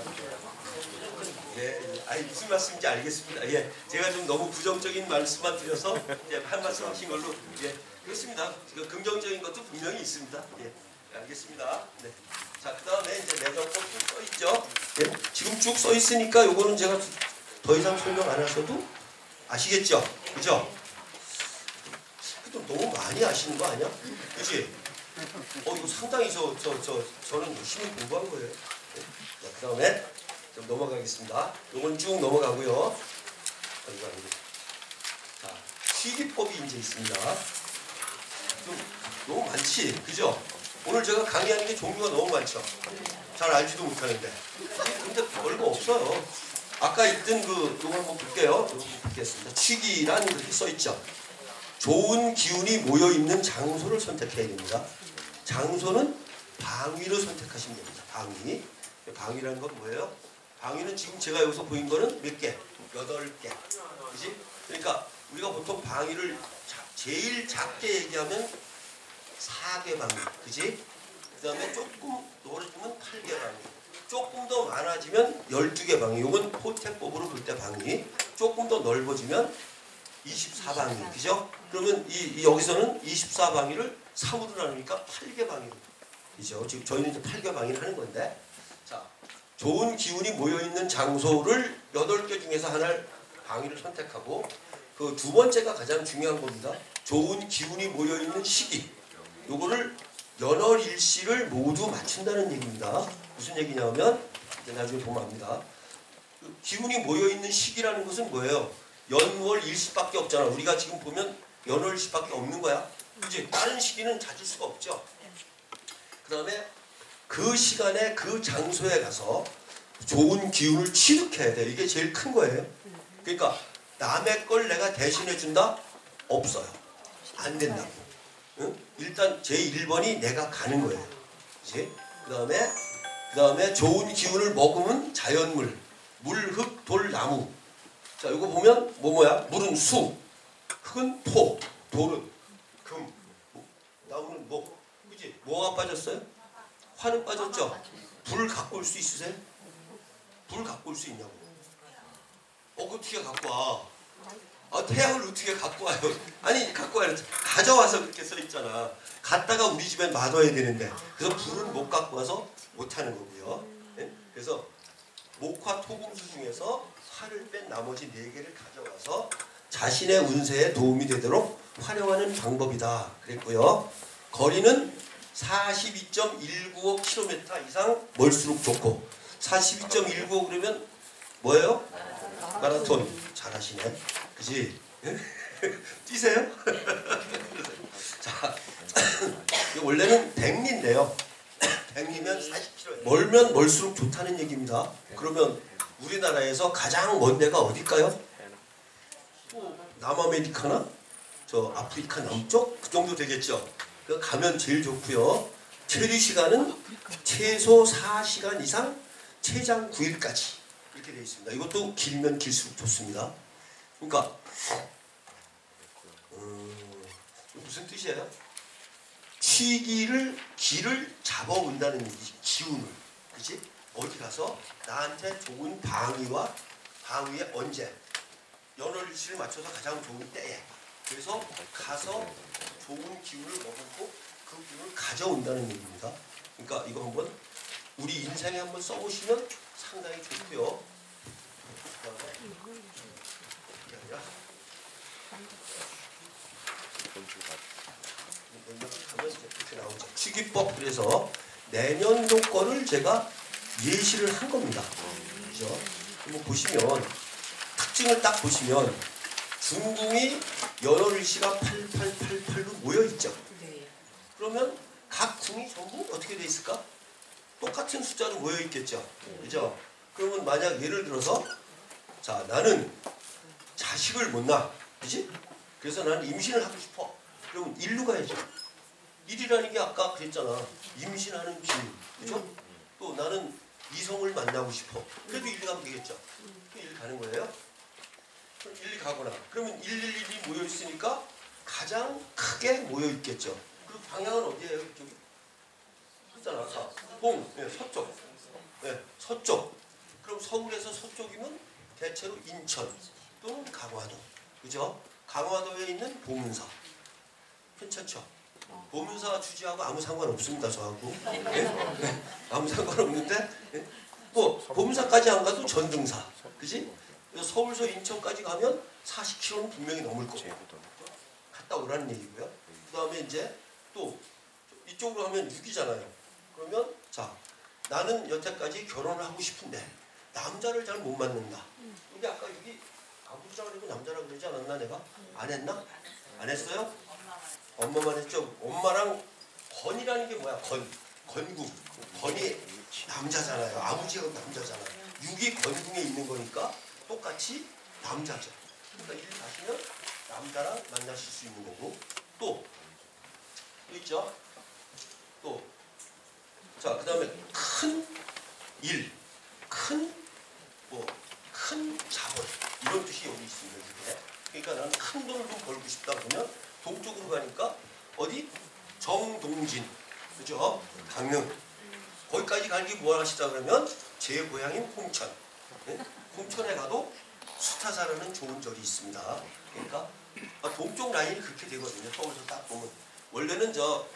예, 예. 아니 무슨 말씀인지 알겠습니다. 예, 제가 좀 너무 부정적인 말씀만 드려서 예, 한 말씀 하신 걸로 예, 그렇습니다. 그 긍정적인 것도 분명히 있습니다. 예, 알겠습니다. 네. 자, 그 다음에 이제 내정법 쭉써 있죠. 예, 지금 쭉 써 있으니까 요거는 제가 더 이상 설명 안 하셔도 아시겠죠, 그죠? 그래도 너무 많이 아시는 거 아니야? 그지? 어, 이거 상당히 저, 저, 저, 저는 열심히 공부한 거예요. 네. 자, 그 다음에 좀 넘어가겠습니다. 요건 쭉 넘어가고요. 자, 시기법이 이제 있습니다. 좀 너무 많지, 그죠? 오늘 제가 강의하는 게 종류가 너무 많죠. 잘 알지도 못하는데. 근데 별거 없어요. 아까 읽던 그 요거 한번 볼게요. 요거 보겠습니다. 취기란 이렇게 써 있죠. 좋은 기운이 모여 있는 장소를 선택해야 됩니다. 장소는 방위를 선택하시면 됩니다. 방위. 방위라는 건 뭐예요? 방위는 지금 제가 여기서 보인 거는 몇 개? 여덟 개. 그지? 그러니까 우리가 보통 방위를 자- 제일 작게 얘기하면 4개 방위. 그지? 그 다음에 조금 넓어지면 8개 방위. 조금 더 많아지면 12개 방위. 요건 호텔법으로 볼 때 방위. 조금 더 넓어지면 24방위. 그죠? 그러면 이, 이 여기서는 24방위를 3으로 나누니까 8개 방위로. 그죠? 지금 저희는 이제 8개 방위를 하는 건데. 자, 좋은 기운이 모여 있는 장소를 8개 중에서 하나를 방위를 선택하고 그 두 번째가 가장 중요한 겁니다. 좋은 기운이 모여 있는 시기. 요거를 연월 일시를 모두 맞춘다는 얘기입니다. 무슨 얘기냐면 이제 나중에 압니다. 그 기운이 모여 있는 시기라는 것은 뭐예요? 연월 일시밖에 없잖아. 우리가 지금 보면 연월 일시밖에 없는 거야. 그지? 다른 시기는 찾을 수가 없죠. 그 다음에 그 시간에 그 장소에 가서 좋은 기운을 취득해야 돼. 이게 제일 큰 거예요. 그러니까 남의 걸 내가 대신해 준다? 없어요. 안 된다고. 응? 일단 제 1번이 내가 가는 거예요. 그지? 그다음에 그 다음에 좋은 기운을 먹으면 자연물, 물, 흙, 돌, 나무. 자, 이거 보면 뭐 뭐야? 물은 수, 흙은 토, 돌은 금, 나무는 목. 그지? 뭐가 빠졌어요? 화는 빠졌죠? 불 갖고 올 수 있으세요? 불 갖고 올 수 있냐고. 어, 어떻게 갖고 와? 아, 태양을 어떻게 갖고 와요? 아니, 갖고 와요. 가져와서 그렇게 써 있잖아. 갔다가 우리 집에 놔둬야 되는데. 그래서 불은 못 갖고 와서 못 하는 거고요. 예? 그래서 목화 토금수 중에서 화를 뺀 나머지 네 개를 가져와서 자신의 운세에 도움이 되도록 활용하는 방법이다. 그랬고요. 거리는 42.195km 이상 멀수록 좋고 42.195 그러면 뭐예요? 마라톤 잘하시네. 그지? *laughs* 뛰세요? *laughs* 자, *coughs* 원래는 100리인데요. 100리면 40km. 멀면 멀수록 좋다는 얘기입니다. 그러면 우리나라에서 가장 먼 데가 어딜까요? 또 남아메리카나? 저 아프리카 남쪽? 그 정도 되겠죠. 그 가면 제일 좋고요. 체류 시간은 최소 4시간 이상, 최장 9일까지 이렇게 되어 있습니다. 이것도 길면 길수록 좋습니다. 그러니까 음, 무슨 뜻이에요? 취기를 기를 잡아온다는 얘기지 기운을 그지 어디 가서 나한테 좋은 방위와 방위에 언제 연월일치를 맞춰서 가장 좋은 때에 그래서 가서 좋은 기운을 먹고 그 기운을 가져온다는 얘기입니다. 그러니까 이거 한번 우리 인생에 한번 써보시면 상당히 좋고요. 그다음에 이게 아니라 취기법 그래서 내년도 거를 제가 예시를 한 겁니다. 그죠? 한번 보시면 특징을 딱 보시면 중궁이 연월일시가 8888로 모여 있죠. 네. 그러면 각 궁이 전부 어떻게 돼 있을까? 똑같은 숫자로 모여 있겠죠. 그죠? 그러면 만약 예를 들어서 자 나는 자식을 못 낳아. 그지? 그래서 나는 임신을 하고 싶어. 그러면 일로 가야죠. 일이라는 게 아까 그랬잖아. 임신하는 기운. 그죠? 또 나는 이성을 만나고 싶어. 그래도 일리 가면 되겠죠. 일 가는 거예요. 그럼 일리 가거나. 그러면 111이 모여 있으니까 가장 크게 모여 있겠죠. 그리고 방향은 어디예요? 이쪽이? 그잖아. 아까. 동, 네, 서쪽. 네, 서쪽. 그럼 서울에서 서쪽이면 대체로 인천 또는 강화도. 그죠? 강화도에 있는 보문사. 괜찮죠? 보문사 주지하고 아무 상관없습니다, 저하고. 네? 네, 아무 상관없는데, 네? 또, 보문사까지 안 가도 전등사. 그지? 서울서 인천까지 가면 40km는 분명히 넘을 거고. 갔다 오라는 얘기고요. 그 다음에 이제 또 이쪽으로 하면 6이잖아요. 그러면 자 나는 여태까지 결혼을 하고 싶은데 남자를 잘 못 만난다. 근데 아까 여기 아버지라 그러고 남자라 그러지 않았나 내가? 안 했나? 안 했어요? 엄마만 했죠. 엄마랑 건이라는 게 뭐야? 건. 건국. 건이 남자잖아요. 아버지가 남자잖아. 육이 건궁에 있는 거니까 똑같이 남자죠. 그러니까 일 가시면 남자랑 만나실 수 있는 거고 또, 또 있죠? 또, 자, 그 다음에 큰 일, 큰, 뭐, 큰 자본, 이런 뜻이 여기 있습니다, 이게. 그러니까 나는 큰 돈을 좀 벌고 싶다 그러면 동쪽으로 가니까 어디? 정동진, 그죠? 강릉. 거기까지 가는 게 뭐 하시다 그러면 제 고향인 홍천. 네? 홍천에 가도 수타사라는 좋은 절이 있습니다. 그러니까 아, 동쪽 라인이 그렇게 되거든요. 서울에서 딱 보면 원래는 저,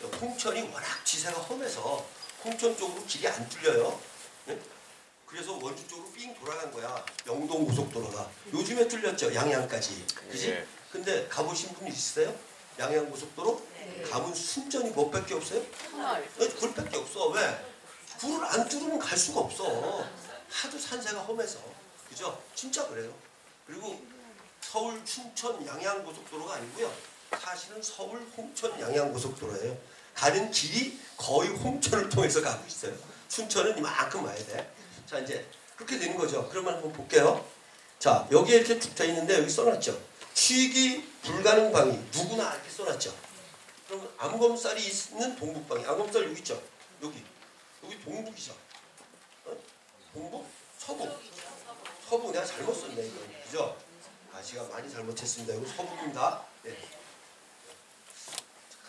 저 홍천이 워낙 지세가 험해서 홍천 쪽으로 길이 안 뚫려요. 네? 그래서 원주 쪽으로 삥 돌아간 거야. 영동 고속도로가 요즘에 뚫렸죠. 양양까지. 그지? 예. 근데 가보신 분 있으세요? 양양 고속도로? 네. 가면 순전히 뭐밖에 없어요? 터널. 어, 굴밖에 없어. 왜? 굴을 안 뚫으면 갈 수가 없어. 하도 산세가 험해서. 그죠? 진짜 그래요. 그리고 서울 춘천 양양 고속도로가 아니고요. 사실은 서울 홍천 양양 고속도로예요. 가는 길이 거의 홍천을 통해서 가고 있어요. 춘천은 이만큼 와야 돼. 자 이제 그렇게 되는 거죠. 그러면 한번 볼게요. 자 여기에 이렇게 쭉돼 있는데 여기 써놨죠. 취기 불가능 방위 누구나 이렇게 써놨죠. 그러면 암검살이 있는 동북방위 암검살 여기 있죠. 여기 여기 동북이죠. 어? 동북 서북 서북 내가 잘못 썼네 이거 그죠? 아 제가 많이 잘못했습니다. 이거 서북입니다. 네.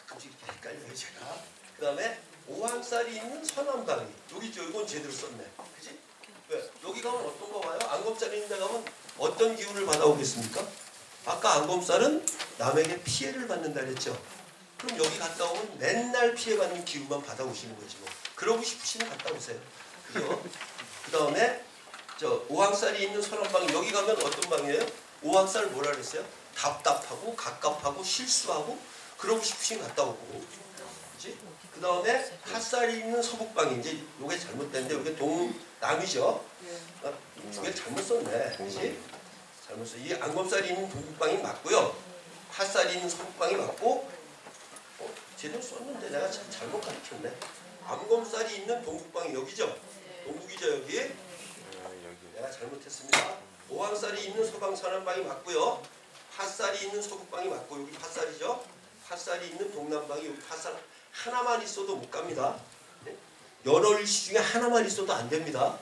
가끔씩 이렇게 헷갈려요 제가. 그 다음에 오항살이 있는 서남방위 여기 있죠. 이건 제대로 썼네. 그지? 왜? 여기 가면 어떤 거 와요? 안검살이 있는 데 가면 어떤 기운을 받아오겠습니까? 아까 안검살은 남에게 피해를 받는다 그랬죠. 그럼 여기 갔다 오면 맨날 피해받는 기운만 받아오시는 거지 뭐. 그러고 싶으시면 갔다 오세요. 그죠? 그 다음에 저 오항살이 있는 서남방이 여기 가면 어떤 방이에요? 오항살 뭐라 그랬어요? 답답하고 갑갑하고 실수하고 그러고 싶으시면 갔다 오고 그 다음에 핫살이 있는 서북방이 이제 요게 잘못됐는데 요게 동남이죠? 어, 두 개를 잘못 썼네 그지? 잘못 써. 이 안검살이 있는 동북방이 맞고요 핫살이 있는 서북방이 맞고 어? 제대로 썼는데 내가 참 잘못 가르쳤네 암검살이 있는 동북방이 여기죠? 동북이죠 여기? 내가 잘못했습니다. 오항살이 있는 서방 서남방이 맞고요. 팥살이 있는 서북방이 맞고 여기 팥살이죠. 팥살이 있는 동남방이 여기 팥살 하나만 있어도 못 갑니다. 네? 여러 일시 중에 하나만 있어도 안 됩니다.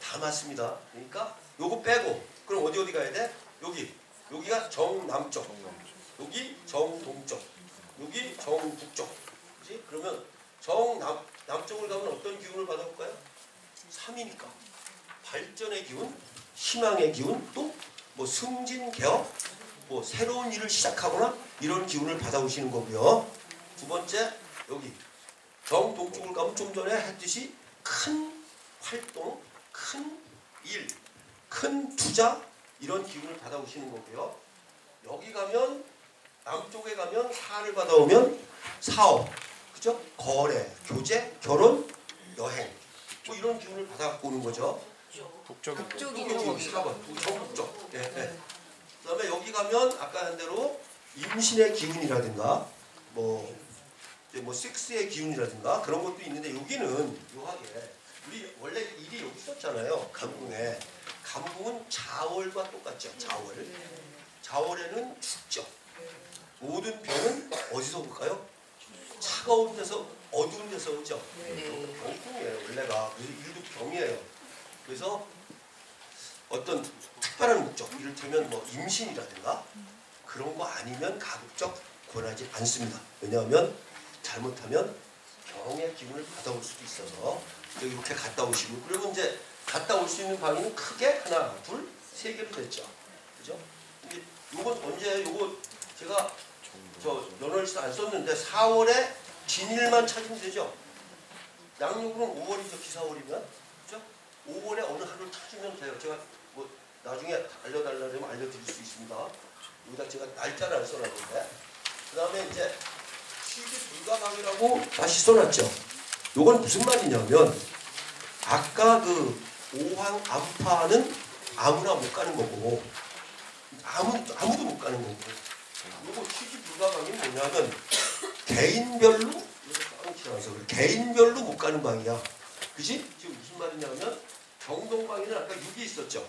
다 맞습니다. 그러니까 요거 빼고 그럼 어디 어디 가야 돼? 여기 여기가 정남쪽 여기 정동쪽 여기 정북쪽 그지? 그러면 정남 남쪽을 가면 어떤 기운을 받아볼까요? 3이니까 발전의 기운, 희망의 기운, 또 뭐 승진, 개업, 뭐 새로운 일을 시작하거나 이런 기운을 받아오시는 거고요. 두 번째 여기 정동쪽을 가면 좀 전에 했듯이 큰 활동, 큰 일, 큰 투자 이런 기운을 받아오시는 거고요. 여기 가면 남쪽에 가면 사를 받아오면 사업, 그죠? 거래, 교제, 결혼, 여행 뭐 이런 기운을 받아갖고 오는 거죠. 북쪽이 여기 4번 정북쪽. 예, 예. 그다음에 여기 가면 아까 한 대로 임신의 기운이라든가 뭐 이제 뭐 섹스의 기운이라든가 그런 것도 있는데 여기는 묘하게 우리 원래 일이 여기 있었잖아요. 감궁에 감궁은 자월과 똑같죠. 자월. 자월에는 춥죠. 모든 병은 어디서 올까요? 차가운 데서 어두운 데서 오죠. 병풍이에요 원래가 그래서 일도 병이에요 그래서 어떤 특별한 목적 이를테면 뭐 임신이라든가 그런 거 아니면 가급적 권하지 않습니다 왜냐하면 잘못하면 병의 기운을 받아올 수도 있어서 이렇게 갔다 오시고 그리고 이제 갔다 올 수 있는 방향은 크게 하나 둘 세 개로 됐죠 그죠? 이제 요건 언제 요거 제가 저 연월시도 안 썼는데 4월에 진일만 찾으면 되죠. 양력으로는 5월이죠. 기사월이면. 그죠? 5월에 어느 하루를 찾으면 돼요. 제가 뭐 나중에 알려달라면 알려드릴 수 있습니다. 여기다 제가 날짜를 안 써놨는데. 그 다음에 이제 취기 불가방이라고 다시 써놨죠. 요건 무슨 말이냐면 아까 그 오황 암파는 아무나 못 가는 거고 아무, 아무도 못 가는 거고 요거 취지 불가방이 뭐냐면 개인별로. 개인별로 못 가는 방이야. 그지? 지금 무슨 말이냐면 경동방에는 아까 6이 있었죠.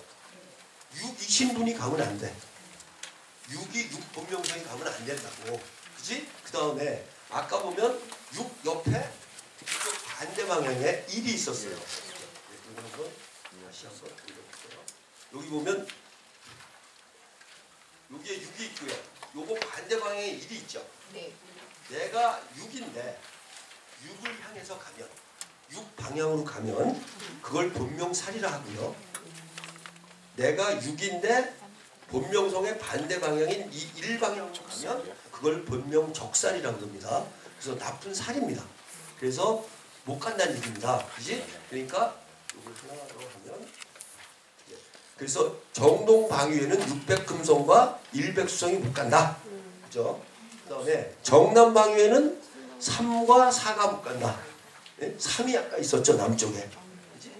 6 이 신 분이 가면 안 돼. 6이 6 본명성이 가면 안 된다고. 그지? 그 다음에 아까 보면 6 옆에 반대 방향에 1이 있었어요. 네, 한번 다시 한번 올려볼게요. 여기 보면 여기에 6이 있고요. 요거 반대 방향에 1이 있죠. 네. 내가 6인데 6을 향해서 가면 6 방향으로 가면 그걸 본명살이라 하고요. 내가 6인데 본명성의 반대 방향인 이 1방향으로 가면 그걸 본명 적살이라고 합니다. 그래서 나쁜 살입니다. 그래서 못 간다는 얘기입니다. 그지? 그러니까 이걸 하나 더 하면 예. 그래서 정동 방위에는 600금성과 100수성이 못 간다. 그죠? 그 다음에 정남 방위에는 3과 4가 못 간다. 예? 3이 아까 있었죠 남쪽에. 그지?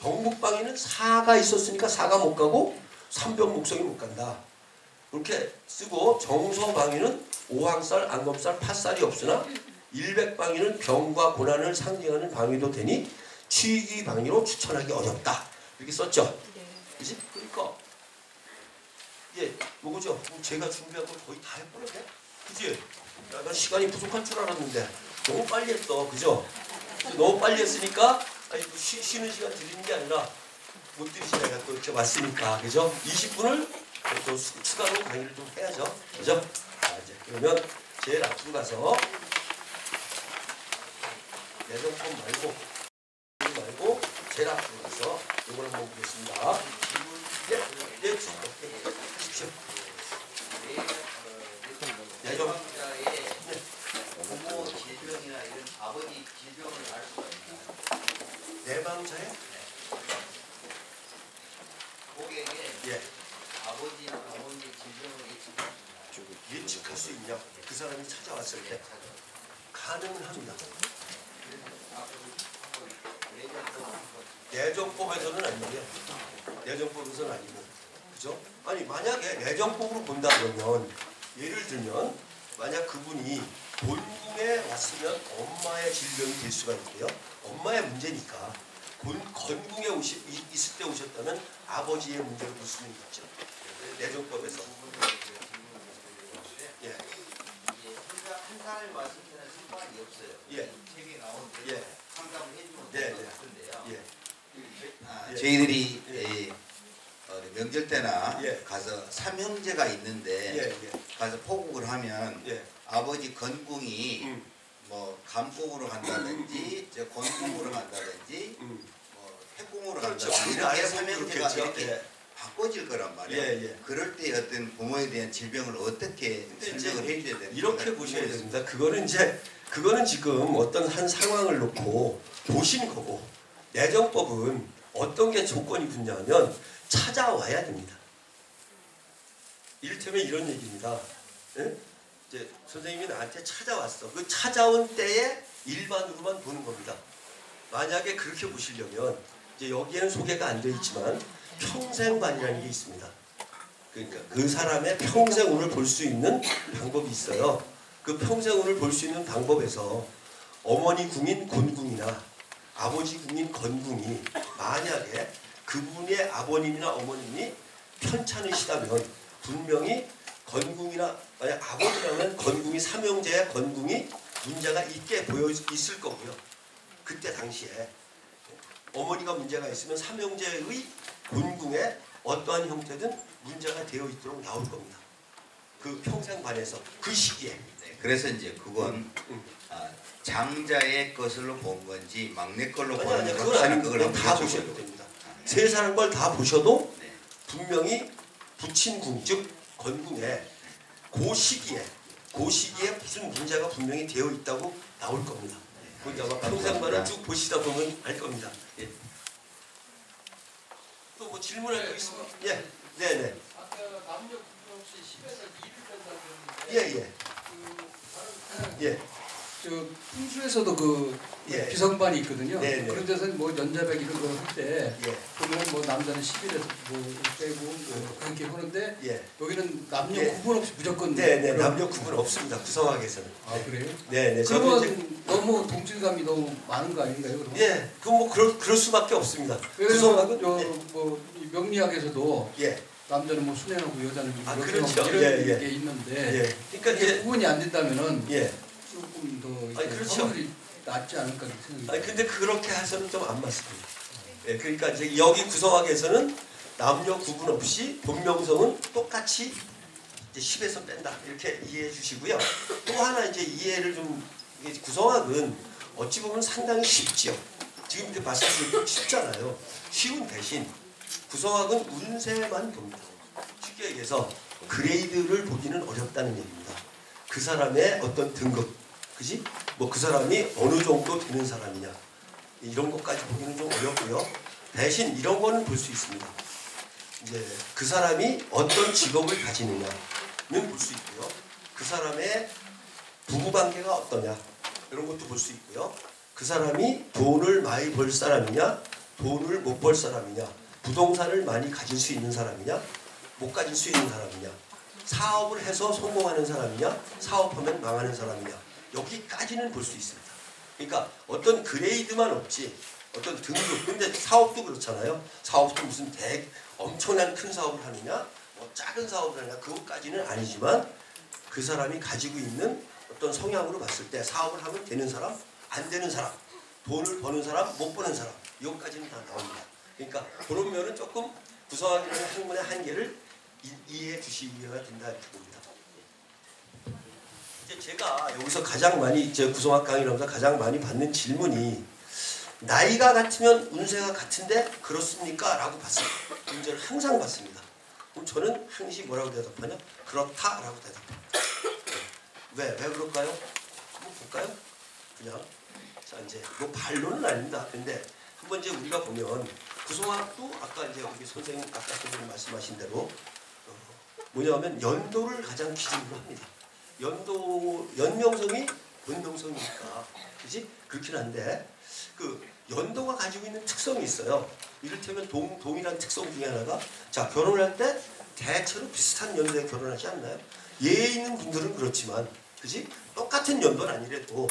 정북방위는 4가 있었으니까 4가 못 가고 3병 목성이 못 간다. 이렇게 쓰고 정서방위는 오황살, 안검살, 팥살이 없으나 일백방위는 병과 고난을 상징하는 방위도 되니 취기 방위로 추천하기 어렵다. 이렇게 썼죠. 그지? 그러니까 예, 요거죠. 제가 준비한 걸 거의 다 해버렸네. 그지? 야, 나 시간이 부족할 줄 알았는데 너무 빨리 했어. 그죠? 너무 빨리 했으니까 아니, 또 쉬, 쉬는 시간 드리는 게 아니라 못 들으시다 내가 또 이렇게 왔으니까. 그죠? 20분을 또 수- 추가로 강의를 좀 해야죠. 그죠? 자, 이제 그러면 제일 앞으로 가서 내정법 말고 말고 제일 앞으로 가서 이걸 한번 보겠습니다. 네, 네, 하십시오. 내정 자의 부모 질병이나 이런 아버지 질병을 알 수가 있나요? 내방자의 고객의 예. 아버지나 어머니 질병을 예측할 예측할 수 있냐? 그 사람이 찾아왔을 때 가능은 합니다. 내정법에서는 아니고요. 내정법에서는 아니고, 그죠? 아니 만약에 내정법으로 본다 그러면 예를 들면 만약 그분이 본궁에 왔으면 엄마의 질병이 될 수가 있고요. 엄마의 문제니까 본, 건궁에 오시, 이- 있을 때 오셨다면 아버지의 문제를 볼 수는 있죠. 내정법에서. 예, 이게 혼자 한 사람이 말씀드리는 상관이 없어요. 예. 이 책에 나온 예. 상담을 해주면 네, 될것 네. 같은데요. 예, 아, 예. 저희들이 예. 명절 때나 예. 가서 삼형제가 있는데 예, 예, 가서 포국을 하면 예. 아버지 건궁이 음, 뭐 감궁으로 간다든지 저 건궁으로 간다든지 음. 뭐 태궁으로 그렇죠. 간다든지 이렇게 삼형제가 그렇겠죠. 이렇게 예. 바꿔질 거란 말이에요. 예, 예. 그럴 때 어떤 부모에 대한 질병을 어떻게 설명을 해줘야 되는 이렇게 보셔야 됩니다. 그거는 이제 그거는 지금 어떤 한 상황을 놓고 보신 거고 내정법은 어떤 게 조건이 붙냐면 찾아와야 됩니다. 이를테면 이런 얘기입니다. 예? 이제 선생님이 나한테 찾아왔어. 그 찾아온 때에 일반으로만 보는 겁니다. 만약에 그렇게 보시려면 이제 여기에는 소개가 안 되어 있지만 평생관이라는 게 있습니다. 그러니까 그 사람의 평생운을 볼 수 있는 방법이 있어요. 그 평생운을 볼 수 있는 방법에서 어머니 궁인 곤궁이나 아버지 궁인 건궁이 만약에 그분의 아버님이나 어머님이 편찮으시다면 분명히 건궁이나 만약 아버지라면 건궁이 삼형제의 건궁이 문제가 있게 보여 있을 거고요. 그때 당시에 어머니가 문제가 있으면 삼형제의 곤궁에 어떠한 형태든 문제가 되어 있도록 나올 겁니다. 그 평생관에서 그 시기에 네, 그래서 이제 그건 음. 아, 장자의 것으로 본 건지 막내 걸로 아니 보는 건지 그건 아니고 그걸 그냥 다 보셔도. 됩니다. 아, 네. 세 사람 걸다 보셔도 네. 분명히 부친궁 즉 건궁에 그 시기에 그 시기에 무슨 문제가 분명히 되어 있다고 나올 겁니다. 이제 아마 평생관을 쭉 보시다 보면 알 겁니다. 예. 또뭐 질문할 거 있으면 예, 네, 네, 아까 남녀 구분 없이 10에서 2를 뺀다고 예, 했는데 예, 예, 저 풍수에서도 그 예. 비성반이 있거든요. 네, 네. 그런 데서는 뭐 연자백 이런 거 할때 예, 보면 뭐 남자는 10일에서 뭐 빼고 뭐 그렇게 하는데 예. 여기는 남녀 예. 구분 없이 무조건 네, 네, 남녀 구분 없습니다. 구성학에서는. 아 그래요? 네, 네. 저도 이제 그러면 너무 동질감이 너무 많은 거 아닌가요? 그럼? 예, 그뭐 그럴 그럴 수밖에 없습니다. 구성학은 저뭐 명리학에서도 예, 남자는 뭐 순애하고 여자는 아, 이렇게 그렇죠. 이런. 게 있는데 예. 그러니까 이게 구분이 안 된다면은 예. 조금 더 아니, 그렇죠. 낮지 않을까 생각이 아니 근데 그렇게 해서는 좀 안 맞습니다. 예, 그러니까 이제 여기 구성학에서는 남녀 구분 없이 본명성은 똑같이 이제 10에서 뺀다 이렇게 이해해 주시고요. 또 하나 이제 이해를 좀 구성학은 어찌 보면 상당히 쉽죠. 지금 이렇게 말씀드리기 쉽잖아요. 쉬운 대신 구성학은 운세만 봅니다. 쉽게 얘기해서 그레이드를 보기는 어렵다는 얘기입니다. 그 사람의 어떤 등급, 그지? 뭐 그 사람이 어느 정도 되는 사람이냐 이런 것까지 보기는 좀 어렵고요. 대신 이런 거는 볼 수 있습니다. 이제 그 사람이 어떤 직업을 가지느냐는 볼 수 있고요. 그 사람의 부부 관계가 어떠냐 이런 것도 볼 수 있고요. 그 사람이 돈을 많이 벌 사람이냐, 돈을 못 벌 사람이냐, 부동산을 많이 가질 수 있는 사람이냐, 못 가질 수 있는 사람이냐, 사업을 해서 성공하는 사람이냐, 사업하면 망하는 사람이냐, 여기까지는 볼 수 있습니다. 그러니까 어떤 그레이드만 없지, 어떤 등급, 근데 사업도 그렇잖아요. 사업도 무슨 대 엄청난 큰 사업을 하느냐, 뭐 작은 사업을 하느냐, 그것까지는 아니지만 그 사람이 가지고 있는 어떤 성향으로 봤을 때 사업을 하면 되는 사람, 안 되는 사람, 돈을 버는 사람, 못 버는 사람, 이것까지는 다 나옵니다. 그러니까 그런 면은 조금 구성하기는 학문의 한계를 이, 이해해 주시기가 된다 이렇게 봅니다. 이제 제가 여기서 가장 많이 이제 구성학 강의라면서 가장 많이 받는 질문이 나이가 같으면 운세가 같은데 그렇습니까? 라고 받습니다. 문제를 항상 받습니다. 그럼 저는 항시 뭐라고 대답하냐? 그렇다라고 대답합니다. 왜? 왜 그럴까요? 한번 볼까요? 그냥 자 이제 뭐 반론은 아닙니다. 근데 한번 이제 우리가 보면 구성학도 아까 이제 우리 선생님 아까 선생님 말씀하신 대로 어, 뭐냐면 연도를 가장 기준으로 합니다. 연도 연명성이 본명성이니까 그지 그렇긴 한데 그 연도가 가지고 있는 특성이 있어요. 이를테면 동 동일한 특성 중에 하나가 자 결혼을 할때 대체로 비슷한 연도에 결혼하지 않나요? 예에 있는 분들은 그렇지만 그지 똑같은 연도는 아니래도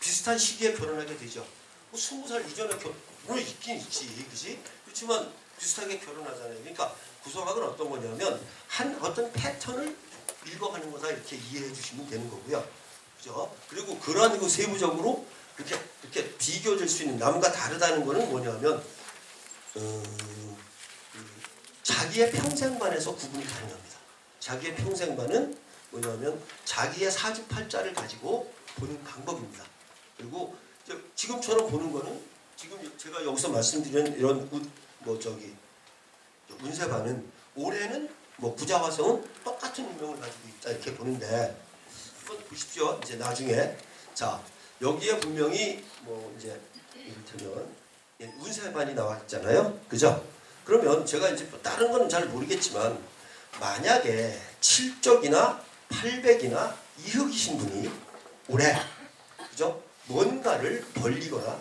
비슷한 시기에 결혼하게 되죠. 뭐 스무 살 이전에 결혼을 있긴 있지, 그지? 그렇지만 비슷하게 결혼하잖아요. 그러니까 구성학은 어떤 거냐면 한 어떤 패턴을 읽어가는 거다 이렇게 이해해 주시면 되는 거고요. 그죠? 그리고 그러한 그 세부적으로 이렇게 이렇게 비교될 수 있는 남과 다르다는 거는 뭐냐면 음, 그 자기의 평생관에서 구분이 가능합니다. 자기의 평생관은 뭐냐면 자기의 사주팔자를 가지고 보는 방법입니다. 그리고 지금처럼 보는 거는 지금 제가 여기서 말씀드린 이런 운- 뭐 저기 운세반은 올해는 뭐 부자화성은 똑같은 운명을 가지고 있다 이렇게 보는데 한번 보십시오. 이제 나중에 자 여기에 분명히 뭐 이제 이를테면 예, 운세반이 나왔잖아요. 그죠? 그러면 제가 이제 뭐 다른 거는 잘 모르겠지만 만약에 7적이나 800이나 이흑이신 분이 올해 그죠? 뭔가를 벌리거나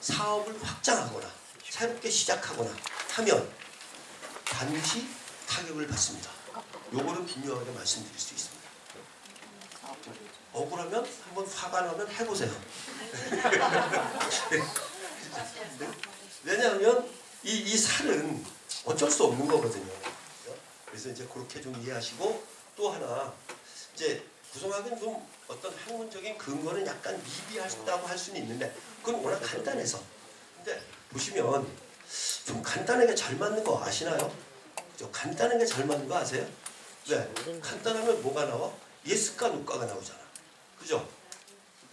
사업을 확장하거나 새롭게 시작하거나 하면 반드시 타격을 받습니다. 요거는 분명하게 말씀드릴 수 있습니다. 억울하면 한번 화가 나면 해보세요. *laughs* 왜냐하면 이, 이 살은 어쩔 수 없는 거거든요. 그래서 이제 그렇게 좀 이해하시고 또 하나 이제 구성학은 좀 어떤 학문적인 근거는 약간 미비하다고 할 수는 있는데 그건 워낙 간단해서 근데 보시면 좀 간단하게 잘 맞는 거 아시나요? 그죠? 간단하게 잘 맞는 거 아세요? 왜? 간단하면 뭐가 나와? yes가 no가가 나오잖아. 그죠?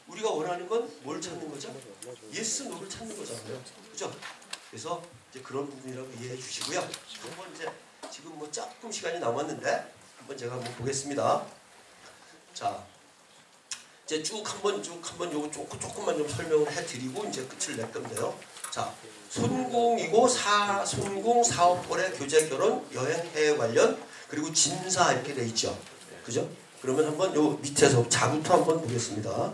우리가 원하는 건 뭘 찾는 거죠? yes no를 찾는 거잖아요. 그죠? 그래서 이제 그런 부분이라고 이해해 주시고요. 한번 이제 지금 뭐 조금 시간이 남았는데 한번 제가 한번 보겠습니다. 자, 이제 쭉 한번 쭉 한번 요거 조금 조금만 좀 설명을 해드리고 이제 끝을 낼 건데요. 자, 손궁이고 사 손궁 사업거래 교제 결혼 여행 해외 관련 그리고 진사 이렇게 돼 있죠. 그죠? 그러면 한번 요 밑에서 자부터 한번 보겠습니다.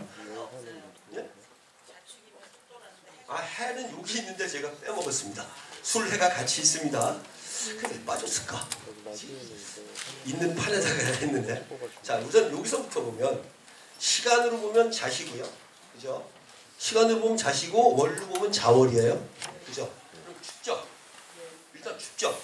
예? 아 해는 여기 있는데 제가 빼먹었습니다. 술해가 같이 있습니다. 근데 빠졌을까? 있는 판에다가 했는데 자 우선 여기서부터 보면 시간으로 보면 자시고요. 그죠? 시간으로 보면 자시고 월로 보면 자월이에요. 그죠? 그럼 춥죠? 일단 춥죠?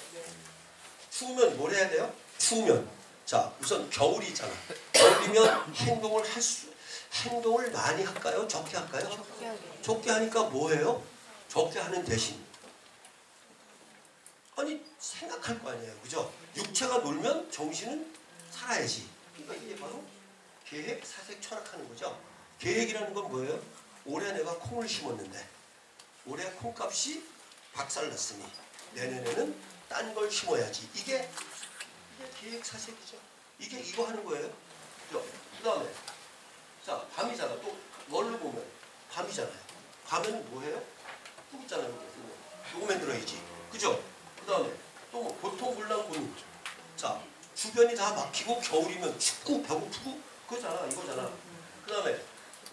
추우면 뭘 해야 돼요? 추우면 자 우선 겨울이 있잖아. 겨울이면 행동을 할 수, 행동을 많이 할까요? 적게 할까요? 적게 하니까 뭐예요? 적게 하는 대신 아니 생각할 거 아니에요, 그죠? 육체가 놀면 정신은 살아야지. 그러니까 이게 바로 계획, 사색, 철학하는 거죠. 계획이라는 건 뭐예요? 올해 내가 콩을 심었는데 올해 콩값이 박살났으니 내년에는 딴 걸 심어야지. 이게 이게 계획 사색이죠. 이게 이거 하는 거예요. 그죠? 그다음에 자 밤이잖아. 또 뭘로 보면 밤이잖아요. 밤에는 뭐해요? 뚝 있잖아요. 요거. 요거 만들어야지. 그죠? 그 다음에 또뭐 고통 불난 곤. 자 주변이 다 막히고 겨울이면 춥고 배고프고 그거잖아 이거잖아. 그 다음에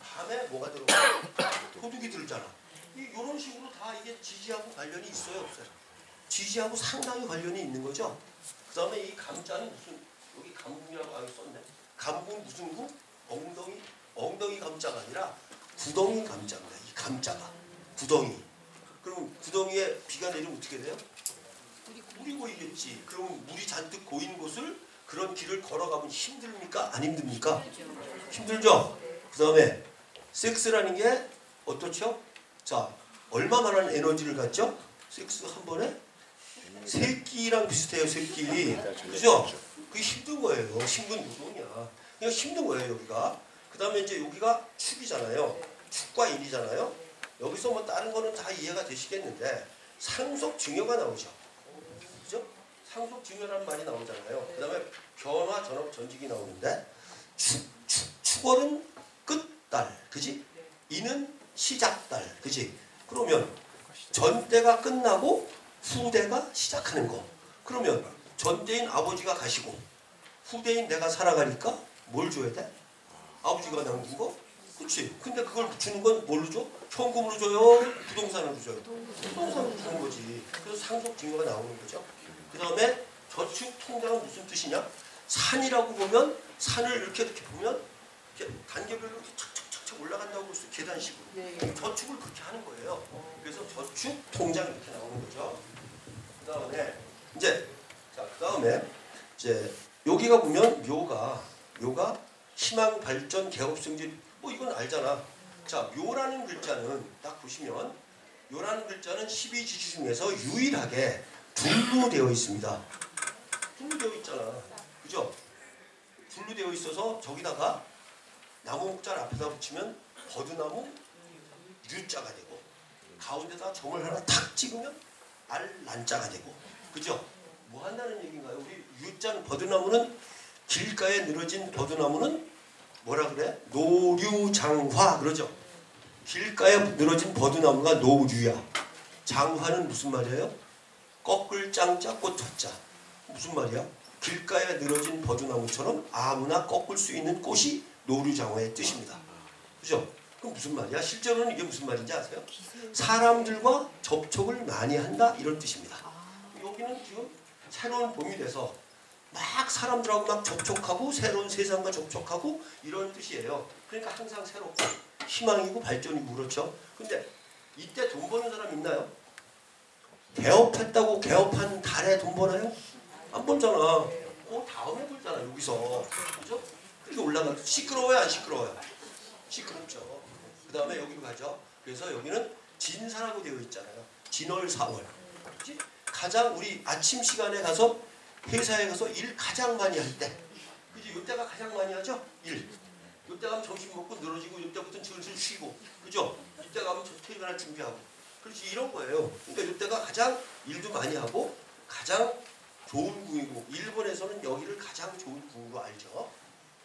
밤에 뭐가 들어가? *coughs* 도둑이 들잖아. 이 이런 식으로 다 이게 지지하고 관련이 있어요 없어요? 지지하고 상당히 관련이 있는 거죠. 그 다음에 이 감자는 무슨 여기 감궁이라고 아예 썼네. 감궁 무슨 구? 엉덩이 엉덩이 감자가 아니라 구덩이 감자입니다. 이 감자가 구덩이. 그럼 구덩이에 비가 내리면 어떻게 돼요? 물이 고이겠지. 그럼 물이 잔뜩 고인 곳을 그런 길을 걸어가면 힘듭니까? 안 힘듭니까? 힘들죠. 그 다음에 섹스라는 게 어떻죠? 자, 얼마만한 에너지를 갖죠? 섹스 한 번에 새끼랑 비슷해요, 새끼. 그죠? 그게 힘든 거예요. 힘든 노동이야. 그냥 힘든 거예요, 여기가. 그 다음에 이제 여기가 축이잖아요. 축과 인이잖아요. 여기서 뭐 다른 거는 다 이해가 되시겠는데 상속 증여가 나오죠. 그죠? 상속 증여라는 말이 나오잖아요. 그 다음에 변화 전업 전직이 나오는데 축, 축, 축월은 끝 달, 그지? 이는 시작달, 그지? 그러면 전대가 끝나고 후대가 시작하는 거. 그러면 전대인 아버지가 가시고 후대인 내가 살아가니까 뭘 줘야 돼? 아버지가 남긴 거? 그치? 근데 그걸 주는 건 뭘로 줘? 현금으로 줘요? 부동산으로 줘요? 부동산으로 주는 거지. 그래서 상속 증여가 나오는 거죠. 그 다음에 저축 통장은 무슨 뜻이냐? 산이라고 보면 산을 이렇게 이렇게 보면 이렇게 단계별로 이렇게 착착 착착 올라간다고 볼 수 있어요. 계단식으로. 저축을 그렇게 하는 거예요. 그래서 저축 통장 이렇게 나오는 거죠. 그 다음에 이제 자, 그 다음에 이제 여기가 보면 묘가 묘가 희망 발전 개업 승진 뭐 이건 알잖아. 자, 묘라는 글자는 딱 보시면 묘라는 글자는 12지지 중에서 유일하게 둘로 되어 있습니다. 둘로 되어 있잖아. 그죠? 둘로 되어 있어서 저기다가 나무 목자를 앞에다 붙이면 버드나무 유자가 되고 가운데다 점을 하나 탁 찍으면 알란자가 되고 그죠? 뭐 한다는 얘기인가요? 우리 유자는 버드나무는 길가에 늘어진 버드나무는 뭐라 그래? 노류장화 그러죠? 길가에 늘어진 버드나무가 노류야. 장화는 무슨 말이에요? 꺾을 짱자 꽃화자 무슨 말이야? 길가에 늘어진 버드나무처럼 아무나 꺾을 수 있는 꽃이 노류장화의 뜻입니다. 그죠? 그럼 무슨 말이야? 실제로는 이게 무슨 말인지 아세요? 사람들과 접촉을 많이 한다 이런 뜻입니다. 여기는 지금 새로운 봄이 돼서 막 사람들하고 막 접촉하고 새로운 세상과 접촉하고 이런 뜻이에요. 그러니까 항상 새롭고 희망이고 발전이고 그렇죠. 근데 이때 돈 버는 사람 있나요? 개업했다고 개업한 달에 돈 버나요? 안 벌잖아. 그 다음에 벌잖아 여기서. 그죠? 그렇게 올라가. 시끄러워요 안 시끄러워요? 시끄럽죠. 그 다음에 여기로 가죠. 그래서 여기는 진사라고 되어 있잖아요. 진월사월. 가장 우리 아침 시간에 가서 회사에 가서 일 가장 많이 할 때. 그지? 이때가 가장 많이 하죠? 일. 이때 가면 점심 먹고 늘어지고 이때부터는 슬슬 쉬고. 그죠? 이때 가면 저 퇴근할 준비하고. 그렇지 이런 거예요. 그러니까 이때가 가장 일도 많이 하고 가장 좋은 궁이고 일본에서는 여기를 가장 좋은 궁으로 알죠.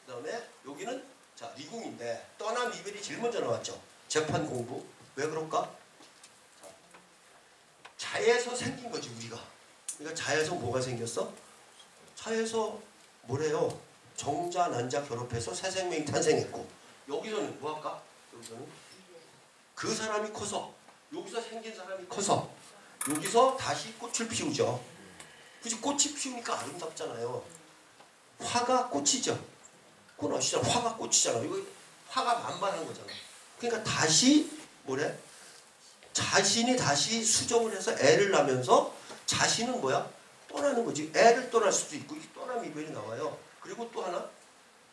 그 다음에 여기는 자 리궁인데 떠남 이별이 제일 먼저 나왔죠. 재판 공부 왜 그럴까? 자, 자에서 생긴 거지 우리가. 그러니까 자에서 뭐가 생겼어? 자에서 뭐래요? 정자 난자 결합해서 새 생명이 탄생했고 여기서는 뭐 할까? 여기서는 그 사람이 커서 여기서 생긴 사람이 커서 여기서 다시 꽃을 피우죠. 그지 꽃이 피우니까 아름답잖아요. 화가 꽃이죠. 꽃 아시죠? 화가 꽃이잖아. 이거 화가 만반한 거잖아. 그러니까 다시 뭐래? 자신이 다시 수정을 해서 애를 낳으면서 자신은 뭐야? 떠나는 거지. 애를 떠날 수도 있고 이 떠남 이 별이 나와요. 그리고 또 하나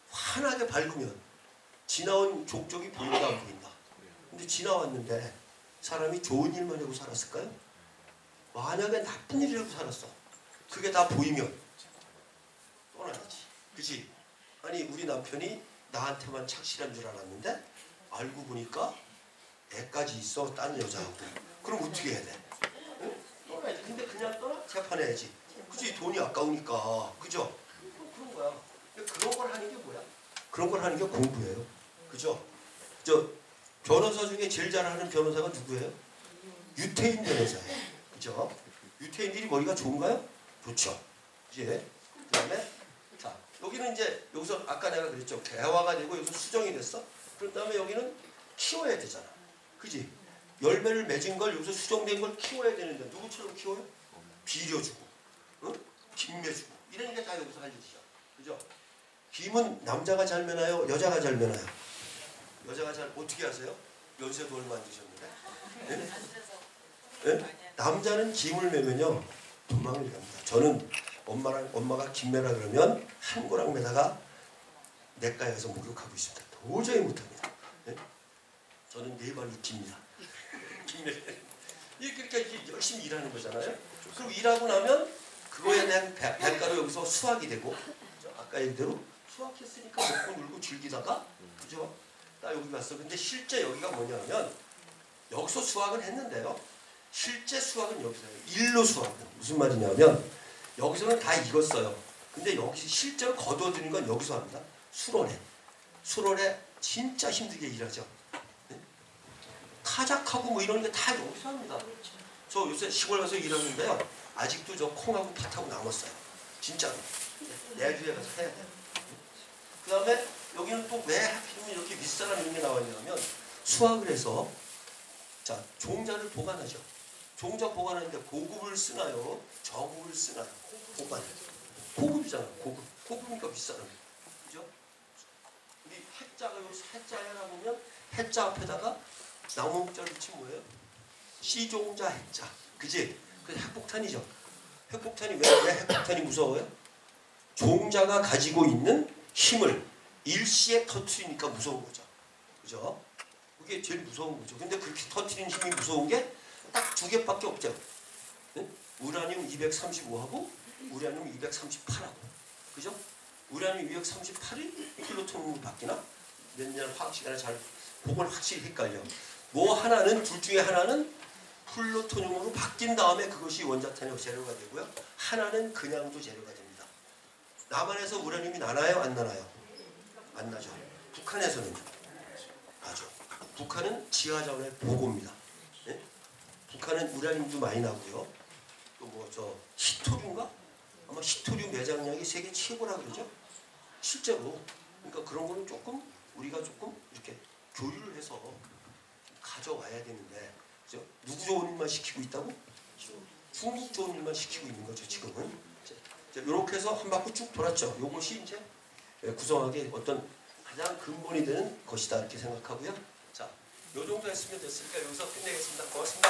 환하게 밝으면 지나온 족적이 보인다 안 보인다. 근데 지나왔는데 사람이 좋은 일만 하고 살았을까요? 만약에 나쁜 일을 하고 살았어. 그게 다 보이면 떠나야지. 그지? 아니 우리 남편이 나한테만 착실한 줄 알았는데 알고 보니까 애까지 있어 딴 여자하고. 그럼 어떻게 해야 돼? 응? 근데 그냥 떠나? 재판해야지. 그지? 돈이 아까우니까. 그죠? 그런 거야. 그런 걸 하는 게 뭐야? 그런 걸 하는 게 공부예요. 그죠? 저 변호사 중에 제일 잘하는 변호사가 누구예요? 유태인 변호사예요. 그죠? 유태인들이 머리가 좋은가요? 좋죠. 이제 그다음에 자 여기는 이제 여기서 아까 내가 그랬죠. 개화가 되고 여기서 수정이 됐어. 그런 다음에 여기는 키워야 되잖아. 그지? 열매를 맺은 걸 여기서 수정된 걸 키워야 되는데 누구처럼 키워요? 비려주고, 응? 김매주고 이런 게 다 여기서 할 일이죠. 그죠? 김은 남자가 잘 매나요? 여자가 잘 매나요? 여자가 잘 어떻게 하세요? 연세도 얼마 안 드셨는데? 예? 예? 남자는 김을 매면요 도망을 갑니다. 저는 엄마랑 엄마가 김 매라 그러면 한 고랑 매다가 내과에서 목욕하고 있습니다. 도저히 못합니다. 예? 저는 네 발로 깁니다. 이렇게 이렇게 열심히 일하는 거잖아요. 그리고 일하고 나면 그거에 대한 대- 대가로 여기서 수확이 되고? 아까 얘기대로 수확했으니까 먹고 놀고 즐기다가 그죠? 나 여기 왔어. 근데 실제 여기가 뭐냐면 여기서 수확은 했는데요. 실제 수확은 여기서요. 일로 수확은 무슨 말이냐면 여기서는 다 익었어요. 근데 여기 실제로 거둬들인 건 여기서 합니다. 수론에 수론에 진짜 힘들게 일하죠. 네? 타작하고 뭐 이런 게 다 여기서 합니다. 저 요새 시골 가서 일하는데요. 아직도 저 콩하고 팥하고 남았어요. 진짜로. 내주에 가서 해야 돼요. 그 다음에 여기는 또 왜 하필이면 이렇게 윗사람 게 나왔냐면 수확을 해서 자 종자를 보관하죠. 종자 보관하는데 고급을 쓰나요? 저급을 쓰나요? 보관. 고급이잖아. 고급. 고급이니까 윗사람. 그죠? 우리 해자가 여기 해자에 하나 보면 해자 앞에다가 나무 목자를 붙인 뭐예요? 시종자 해자. 그지? 그 핵폭탄이죠. 핵폭탄이 왜, 왜 핵폭탄이 무서워요? 종자가 가지고 있는 힘을 일시에 터트리니까 무서운 거죠. 그죠? 그게 제일 무서운 거죠. 근데 그렇게 터트리는 힘이 무서운 게 딱 두 개밖에 없죠. 응? 우라늄 235하고 우라늄 238하고. 그죠? 우라늄 238이 플루토늄으로 바뀌나? 몇 년 화학 시간에 잘 그건 확실히 헷갈려. 뭐 하나는 둘 중에 하나는 플루토늄으로 바뀐 다음에 그것이 원자탄의 재료가 되고요. 하나는 그냥도 재료가 됩니다. 남한에서 우라늄이 나나요? 안 나나요? 안 나죠. 북한에서는 나죠. 북한은 지하자원의 보고입니다. 예? 북한은 우라늄도 많이 나고요. 또 뭐 저 히토류인가? 아마 히토류 매장량이 세계 최고라 그러죠. 실제로. 그러니까 그런 거는 조금 우리가 조금 이렇게 교류를 해서 가져와야 되는데 그죠? 누구 좋은 일만 시키고 있다고? 중국 좋은 일만 시키고 있는 거죠 지금은. 이렇게 해서 한 바퀴 쭉 돌았죠. 이것이 이제 구성하기 어떤 가장 근본이 되는 것이다 이렇게 생각하고요. 자, 요 정도 했으면 됐으니까 여기서 끝내겠습니다. 고맙습니다.